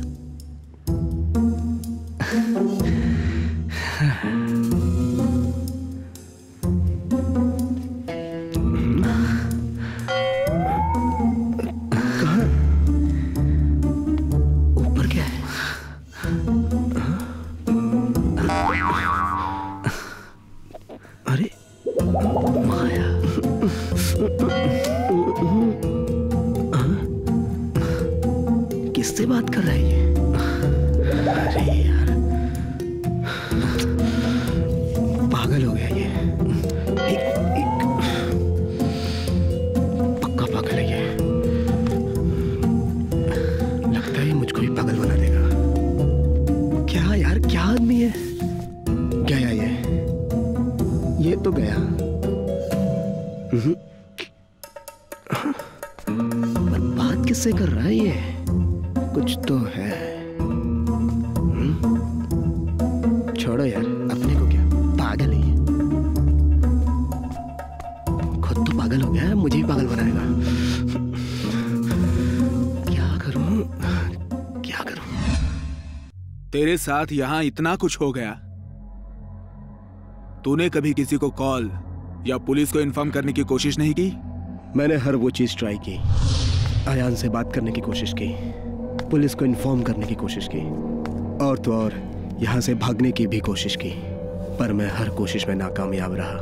साथ यहाँ इतना कुछ हो गया। तूने कभी किसी को कॉल या पुलिस को इन्फॉर्म करने की कोशिश नहीं की? मैंने हर वो चीज़ ट्राई की। आयान से बात करने की कोशिश की। पुलिस को इन्फॉर्म करने की कोशिश की। और तो और, यहाँ से भागने की भी कोशिश की। पर मैं हर कोशिश में नाकामयाब रहा।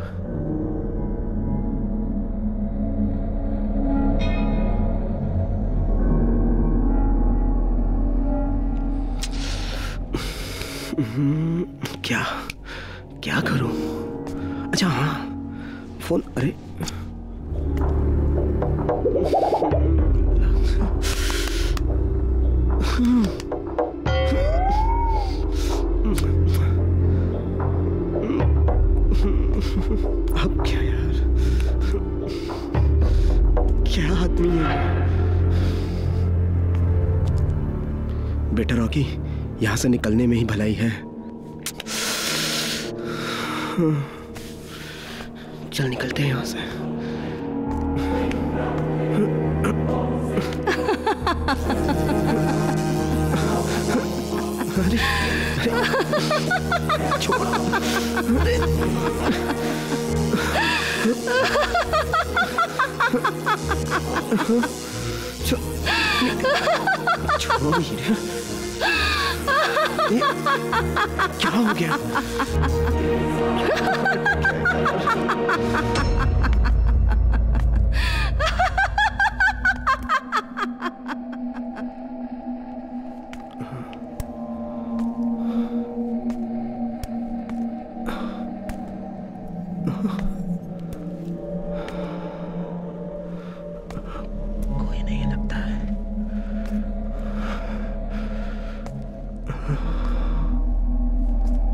से निकलने में ही भलाई है। चल क्या हो गया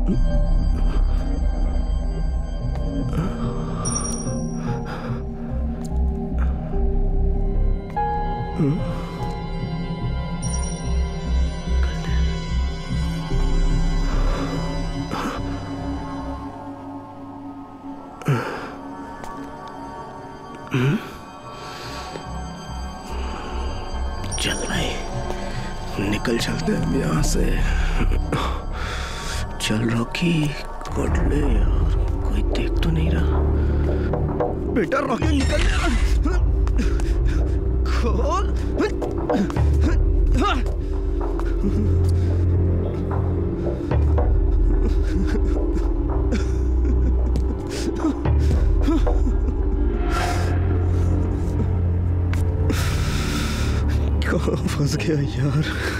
चल भाई निकल चलते हैं हम यहाँ से। चल रॉकी, कोट ले यार। कोई देख तो नहीं रहा। बेटा रॉकी, निकल खोल। कहाँ फंस गया यार।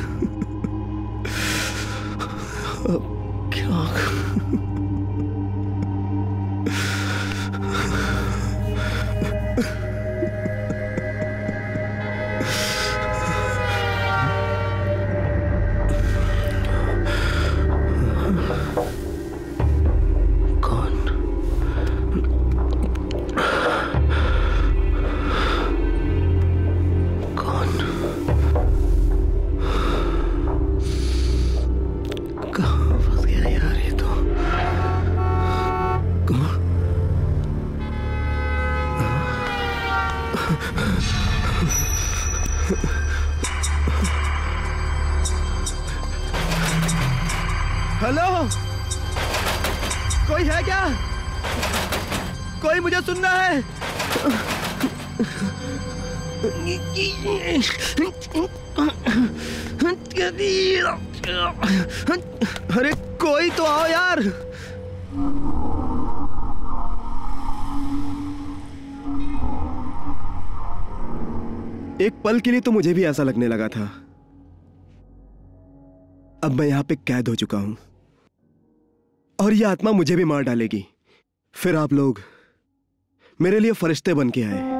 पल के लिए तो मुझे भी ऐसा लगने लगा था। अब मैं यहाँ पे कैद हो चुका हूँ। और यह आत्मा मुझे भी मार डालेगी। फिर आप लोग मेरे लिए फरिश्ते बन के आए।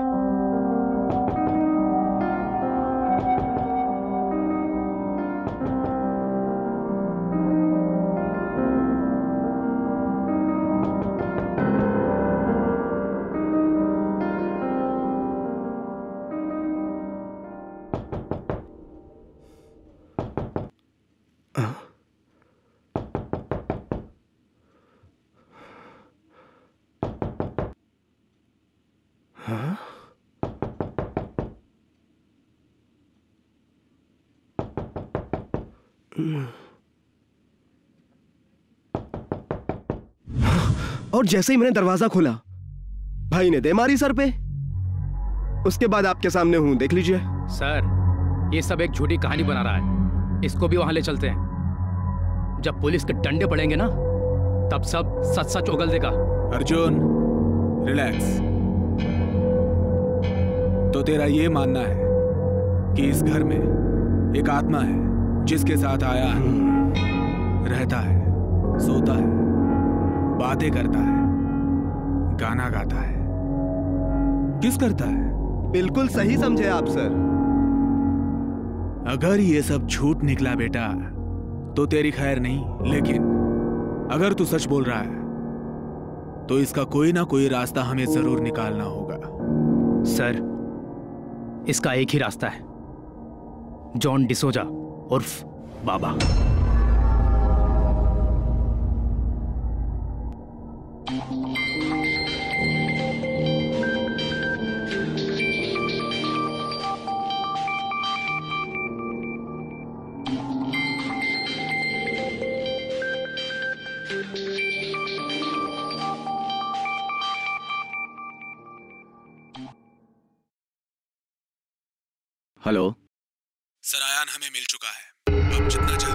और जैसे ही मैंने दरवाज़ा खोला भाई ने दे मारी सर पे। उसके बाद आपके सामने हूँ देख लीजिए। सर ये सब एक झूठी कहानी बना रहा है। इसको भी वहाँ ले चलते हैं। जब पुलिस के डंडे पड़ेंगे ना तब सब सच सच उगल देगा। अर्जुन रिलैक्स। तो तेरा ये मानना है कि इस घर में एक आत्मा है जिसके साथ आया है रहता है सोता है। बातें करता है गाना गाता है। किस करता है? बिल्कुल सही समझे आप सर। अगर ये सब झूठ निकला बेटा तो तेरी खैर नहीं लेकिन अगर तू सच बोल रहा है तो इसका कोई ना कोई रास्ता हमें ज़रूर निकालना होगा। सर इसका एक ही रास्ता है। जॉन डिसोजा उर्फ़ बाबा। हेलो सर आयान हमें मिल चुका है। अब जितना जल्दी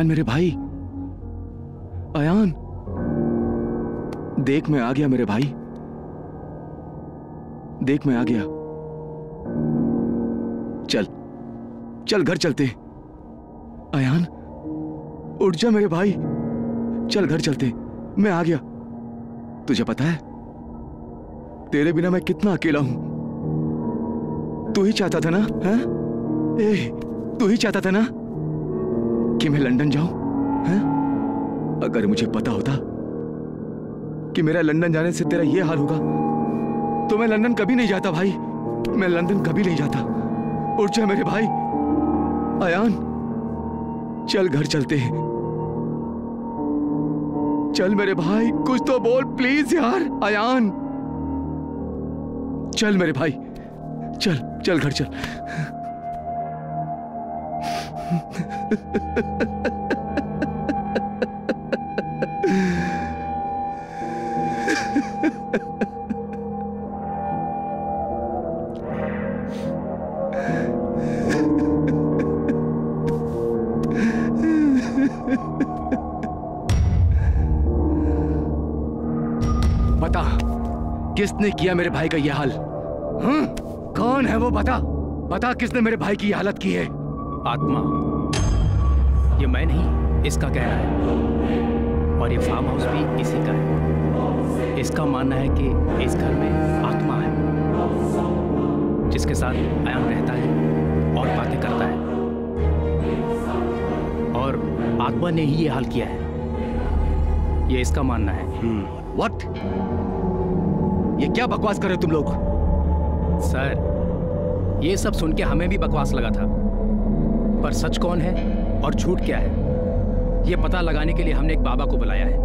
अयान मेरे भाई। अयान। देख मैं आ गया मेरे भाई। देख मैं आ गया। चल। चल घर चलते अयान उठ जा मेरे भाई। चल घर चलते मैं आ गया। तुझे पता है तेरे बिना मैं कितना अकेला हूँ। तू ही चाहता था ना हैं? ए, तू ही चाहता था ना? कि मैं लंदन जाऊँ? अगर मुझे पता होता कि मेरा लंदन जाने से तेरा ये हाल होगा तो मैं लंदन कभी नहीं जाता भाई। मैं लंदन कभी नहीं जाता। उठ जा मेरे भाई, अयान, चल घर चलते हैं। चल मेरे भाई, कुछ तो बोल प्लीज़ यार, अयान। चल मेरे भाई, चल चल घर चल। बता किसने किया मेरे भाई का यह हाल? हम्म? कौन है वो बता? बता किसने मेरे भाई की हालत की है? आत्मा। ये मैं नहीं इसका कहना है। और ये फार्म हाउस भी इसी का है। इसका मानना है कि इस घर में आत्मा है जिसके साथ अयान रहता है और बातें करता है। और आत्मा ने ही ये हाल किया है। ये इसका मानना है। व्हाट ये क्या बकवास कर रहे हो तुम लोग? सर ये सब सुन के हमें भी बकवास लगा था। पर सच कौन है? और झूठ क्या है? ये पता लगाने के लिए हमने एक बाबा को बुलाया है।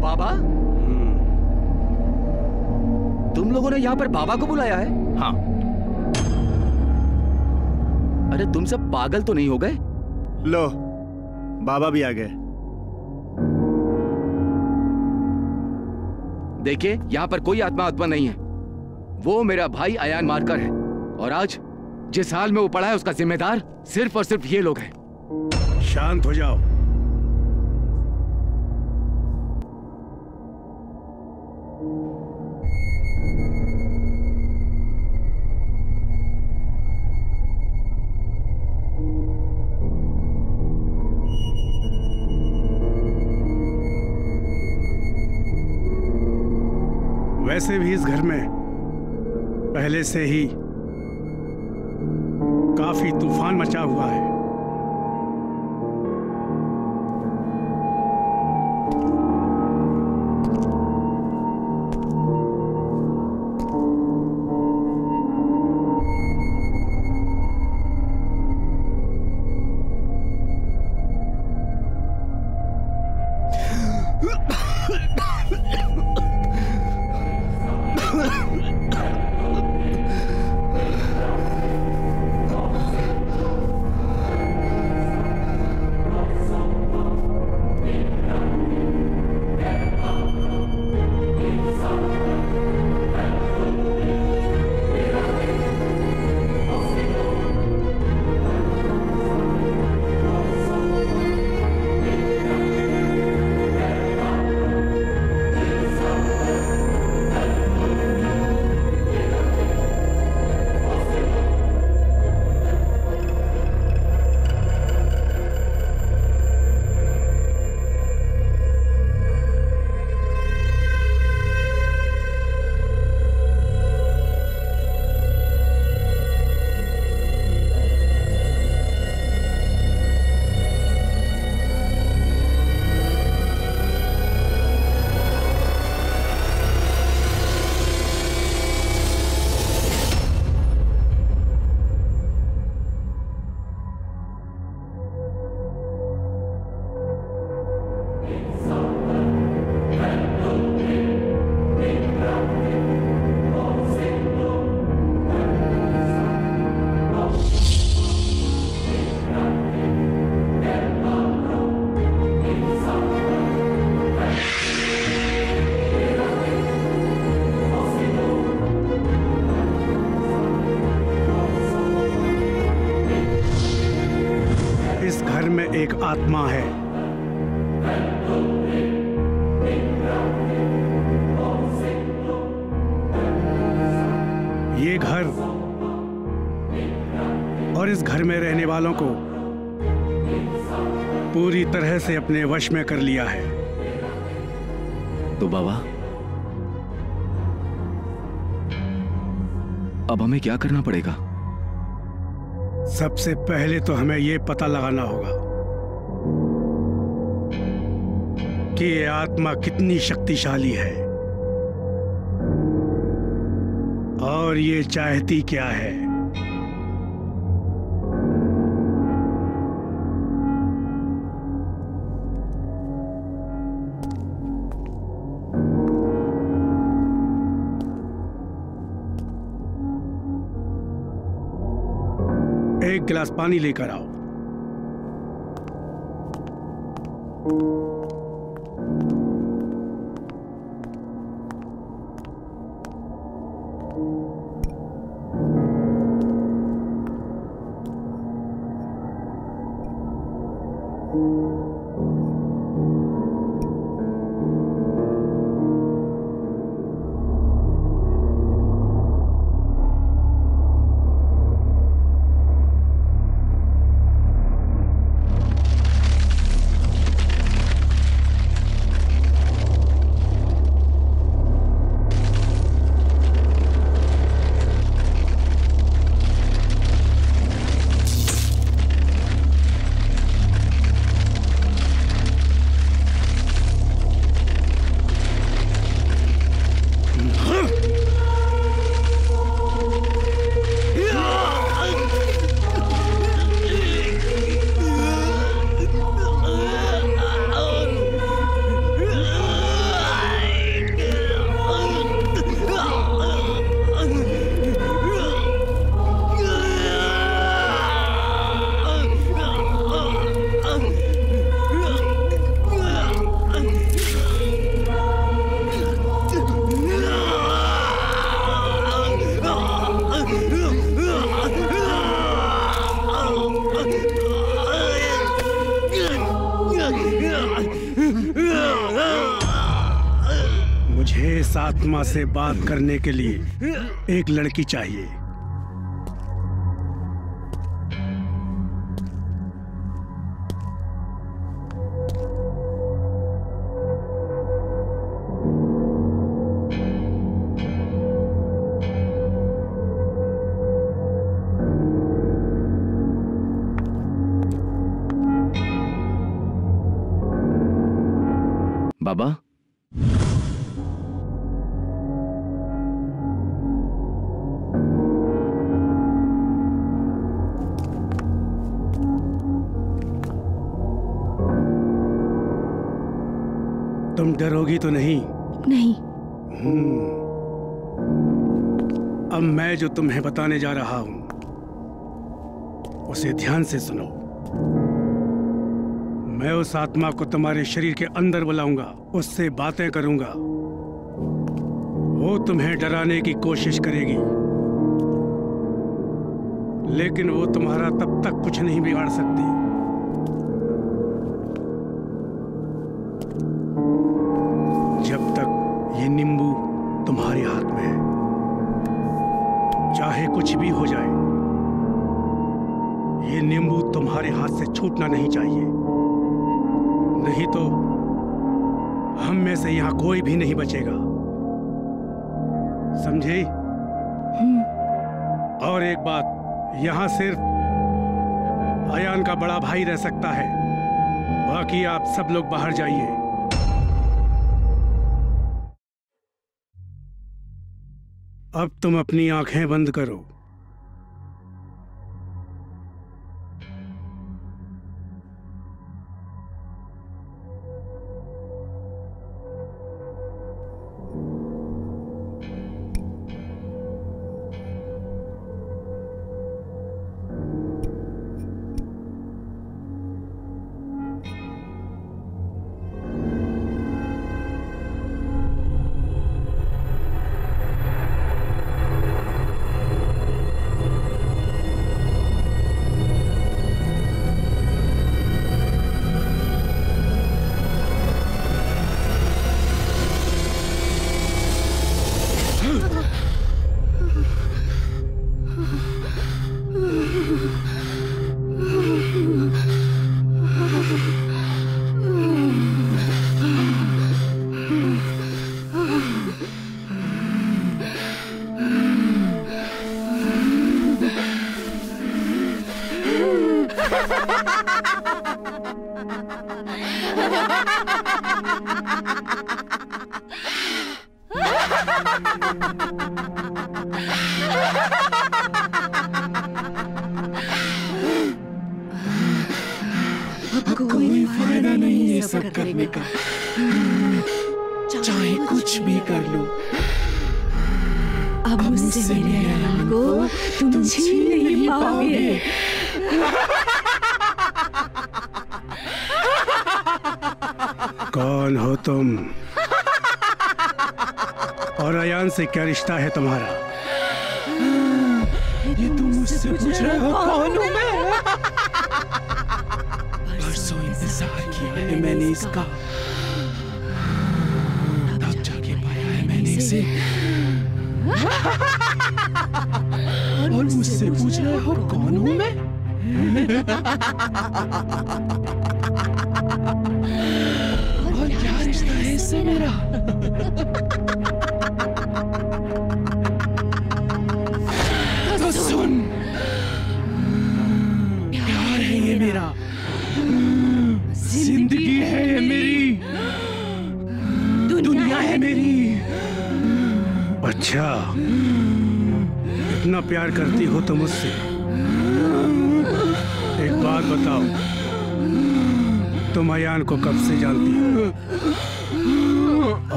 बाबा? तुम लोगों ने यहाँ पर बाबा को बुलाया है? हाँ। अरे तुम सब पागल तो नहीं हो गए? लो बाबा भी आ गए। देखिए यहाँ पर कोई आत्मा आत्मा नहीं है। वो मेरा भाई अयान मारकर है। और आज जिस हाल में वो पड़ा है उसका जिम्मेदार सिर्फ़ और सिर्फ़ ये लोग हैं। शांत हो जाओ। वैसे भी इस घर में पहले से ही काफ़ी तूफ़ान मचा हुआ है। वश में कर लिया है। तो बाबा अब हमें क्या करना पड़ेगा? सबसे पहले तो हमें यह पता लगाना होगा कि ये आत्मा कितनी शक्तिशाली है और ये चाहती क्या है। गिलास पानी लेकर आओ। से बात करने के लिए एक लड़की चाहिए। तुम्हें बताने जा रहा हूँ, उसे ध्यान से सुनो। मैं उस आत्मा को तुम्हारे शरीर के अंदर बुलाऊँगा, उससे बातें करूँगा। वो तुम्हें डराने की कोशिश करेगी। लेकिन वो तुम्हारा तब तक कुछ नहीं बिगाड़ सकती। यहाँ सिर्फ़ अयान का बड़ा भाई रह सकता है। बाकी आप सब लोग बाहर जाइए। अब तुम अपनी आँखें बंद करो।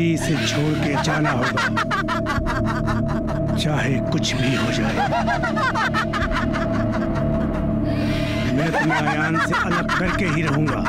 अभी इसे छोड़ के जाना होगा। चाहे कुछ भी हो जाए। मैं तुम्हें आयान से अलग करके ही रहूँगा।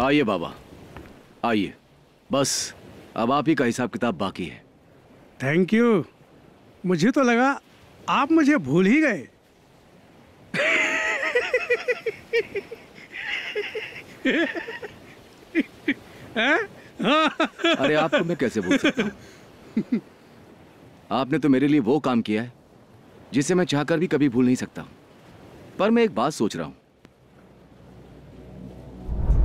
आइए बाबा। आइए। बस अब आप ही का हिसाब किताब बाकी है। थैंक यू मुझे तो लगा आप मुझे भूल ही गए। अरे आपको मैं कैसे भूल सकता हूँ? आपने तो मेरे लिए वो काम किया है जिसे मैं चाहकर भी कभी भूल नहीं सकता। पर मैं एक बात सोच रहा हूँ।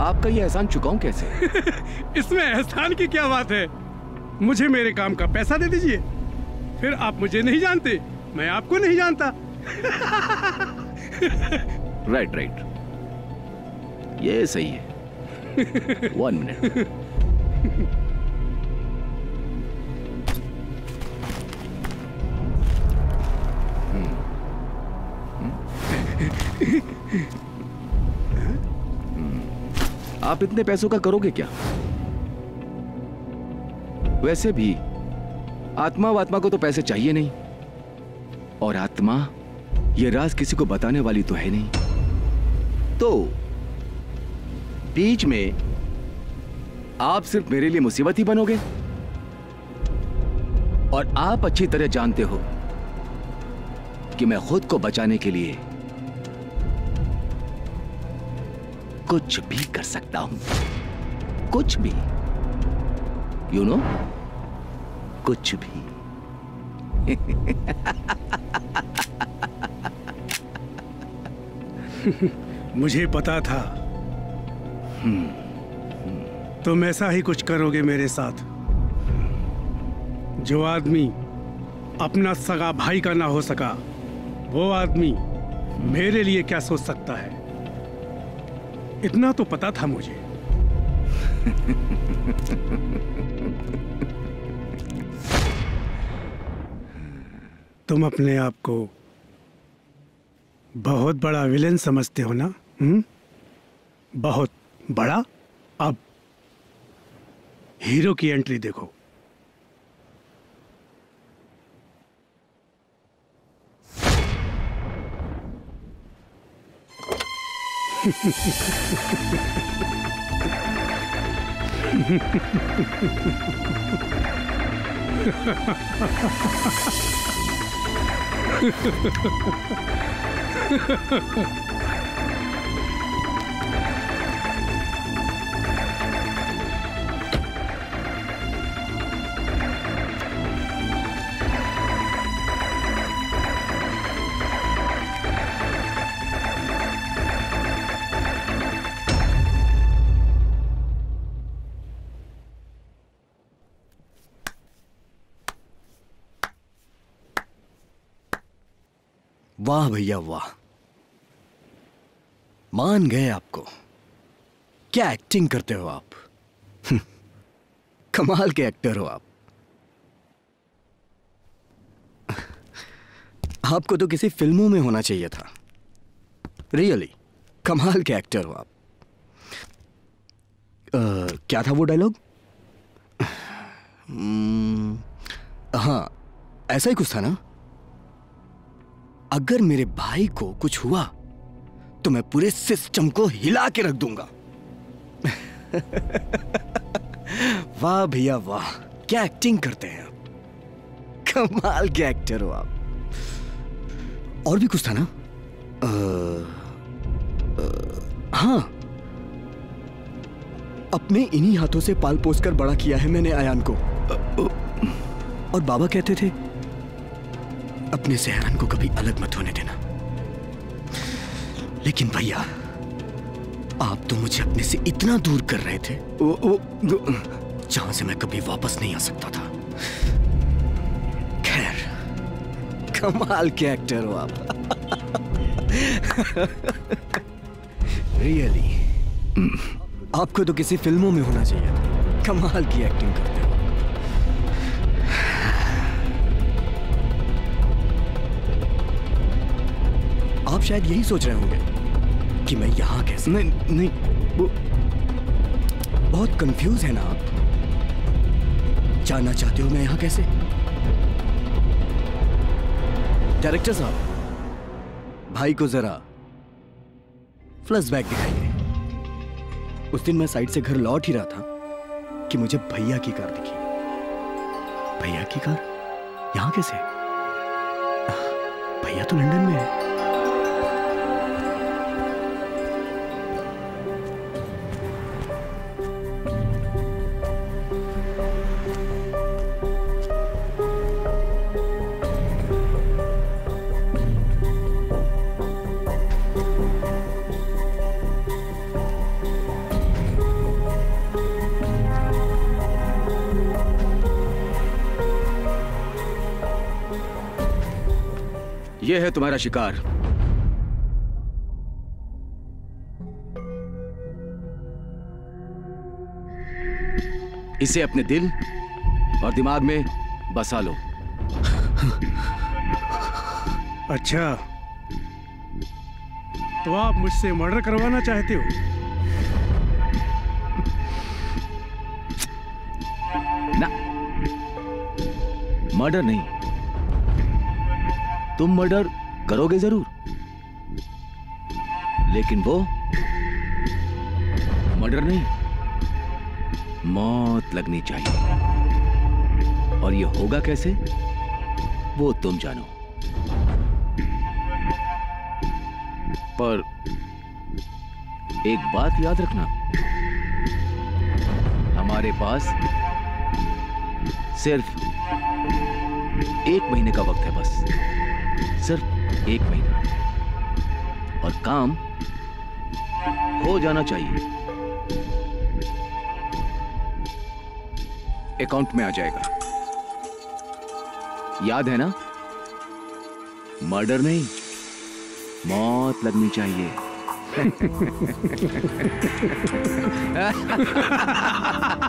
आपका ये एहसान चुकाऊं कैसे? <laughs> इसमें एहसान की क्या बात है? मुझे मेरे काम का पैसा दे दीजिए। फिर आप मुझे नहीं जानते मैं आपको नहीं जानता। <laughs> राइट राइट ये सही है। <laughs> वन मिनट आप इतने पैसों का करोगे क्या? वैसे भी, आत्मा वात्मा को तो पैसे चाहिए नहीं। और आत्मा, ये राज किसी को बताने वाली तो है नहीं। तो बीच में, आप सिर्फ़ मेरे लिए मुसीबत ही बनोगे। और आप अच्छी तरह जानते हो कि मैं खुद को बचाने के लिए कुछ भी कर सकता हूँ। कुछ भी। यू नो कुछ भी। <laughs> मुझे पता था। तुम ऐसा ही कुछ करोगे मेरे साथ। जो आदमी अपना सगा भाई का ना हो सका वो आदमी मेरे लिए क्या सोच सकता है? इतना तो पता था मुझे। तुम अपने आप को बहुत बड़ा विलेन समझते हो ना? हम्म? बहुत बड़ा? अब हीरो की एंट्री देखो। Ha ha ha ha. वाह भैया वाह। मान गए आपको। क्या एक्टिंग करते हो आप? हम्म, कमाल के एक्टर हो आप। आपको तो किसी फ़िल्मों में होना चाहिए था। रियली कमाल के एक्टर हो आप। अ, क्या था वो डायलॉग हम्म, हाँ ऐसा ही कुछ था ना? अगर मेरे भाई को कुछ हुआ तो मैं पूरे सिस्टम को हिला के रख दूँगा। <laughs> वाह भैया वाह क्या एक्टिंग करते हैं आप? कमाल के एक्टर हो आप। और भी कुछ था ना? अ, अ, हाँ। अपने इन्हीं हाथों से पाल पोस कर बड़ा किया है मैंने आयान को। और बाबा कहते थे अपने सेहरान को कभी अलग मत होने देना। लेकिन भैया आप तो मुझे अपने से इतना दूर कर रहे थे। वो, वो, वो, जहाँ से मैं कभी वापस नहीं आ सकता था। खैर। कमाल के एक्टर हो आप। रियली आपको तो किसी फ़िल्मों में होना चाहिए था। कमाल की एक्टिंग करते आप शायद यही सोच रहे होंगे कि मैं यहाँ कैसे नहीं नहीं। वो बहुत कंफ्यूज है ना आप। जानना चाहते हो मैं यहाँ कैसे? डायरेक्टर साहब। भाई को जरा फ्लैशबैक दिखाइए। उस दिन मैं साइड से घर लौट ही रहा था कि मुझे भैया की कार दिखी। भैया की कार? यहाँ कैसे? भैया तो लंदन में है। है तुम्हारा शिकार। इसे अपने दिल और दिमाग में बसा लो। अच्छा। तो आप मुझसे मर्डर करवाना चाहते हो? ना। मर्डर नहीं। तुम मर्डर करोगे ज़रूर। लेकिन वो मर्डर नहीं। मौत लगनी चाहिए। और ये होगा कैसे? वो तुम जानो। पर एक बात याद रखना। हमारे पास सिर्फ़ एक महीने का वक्त है बस। एक महीना। और काम हो जाना चाहिए। अकाउंट में आ जाएगा। याद है ना? मर्डर नहीं, मौत लगनी चाहिए। <laughs> <laughs>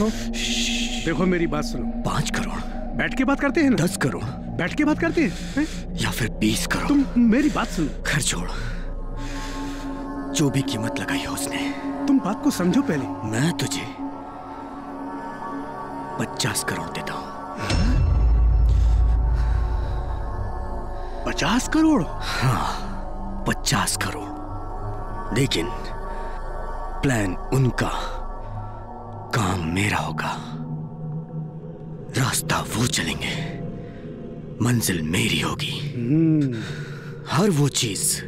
देखो। देखो मेरी बात सुनो। पाँच करोड़। बैठ के बात करते हैं ना? दस करोड़। बैठ के बात करते हैं हैं? या फिर बीस करोड़। तुम मेरी बात सुनो। घर छोड़। जो भी कीमत लगाई है उसने। तुम बात को समझो पहले। मैं तुझे पचास करोड़ देता हूँ। पचास करोड़? हाँ पचास करोड़। लेकिन प्लान उनका मेरा होगा। रास्ता वो चलेंगे। मंजिल मेरी होगी। हर वो चीज़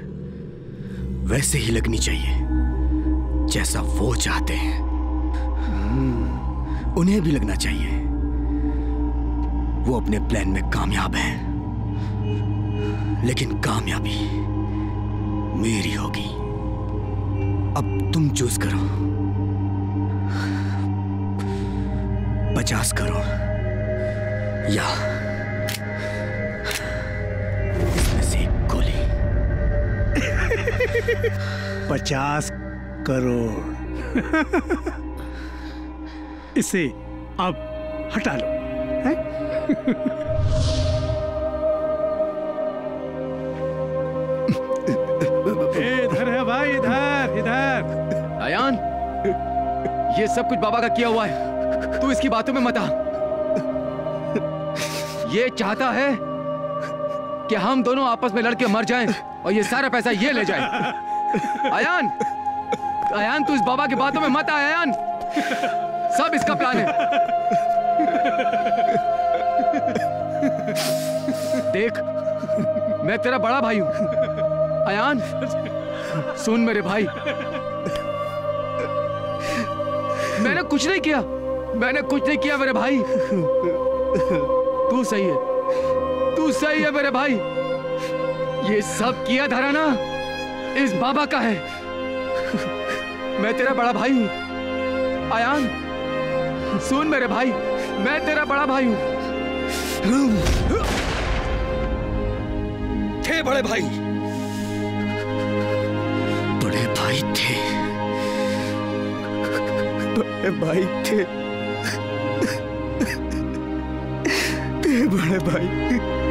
वैसे ही लगनी चाहिए, जैसा वो चाहते हैं। उन्हें भी लगना चाहिए। वो अपने प्लान में कामयाब हैं। लेकिन कामयाबी मेरी होगी। अब तुम चूज़ करो। पचास करोड़। या। इसमें से गोली। पचास करोड़। इसे अब हटा लो। है? इधर है भाई इधर इधर। अयान ये सब कुछ बाबा का किया हुआ है। तू इसकी बातों में मत आ। ये चाहता है कि हम दोनों आपस में लड़के मर जाएँ और ये सारा पैसा ये ले जाए। अयान अयान, तू इस बाबा की बातों में मत आ, अयान। सब इसका प्लान है। देख, मैं तेरा बड़ा भाई हूँ। अयान, सुन मेरे भाई। मैंने कुछ नहीं किया। मैंने कुछ नहीं किया मेरे भाई। तू सही है। तू सही है मेरे भाई। ये सब किया धरा ना इस बाबा का है। मैं तेरा बड़ा भाई हूँ। आयान सुन मेरे भाई। मैं तेरा बड़ा भाई हूँ। थे बड़े भाई। बड़े भाई थे। बड़े भाई थे थे। बड़े भाई।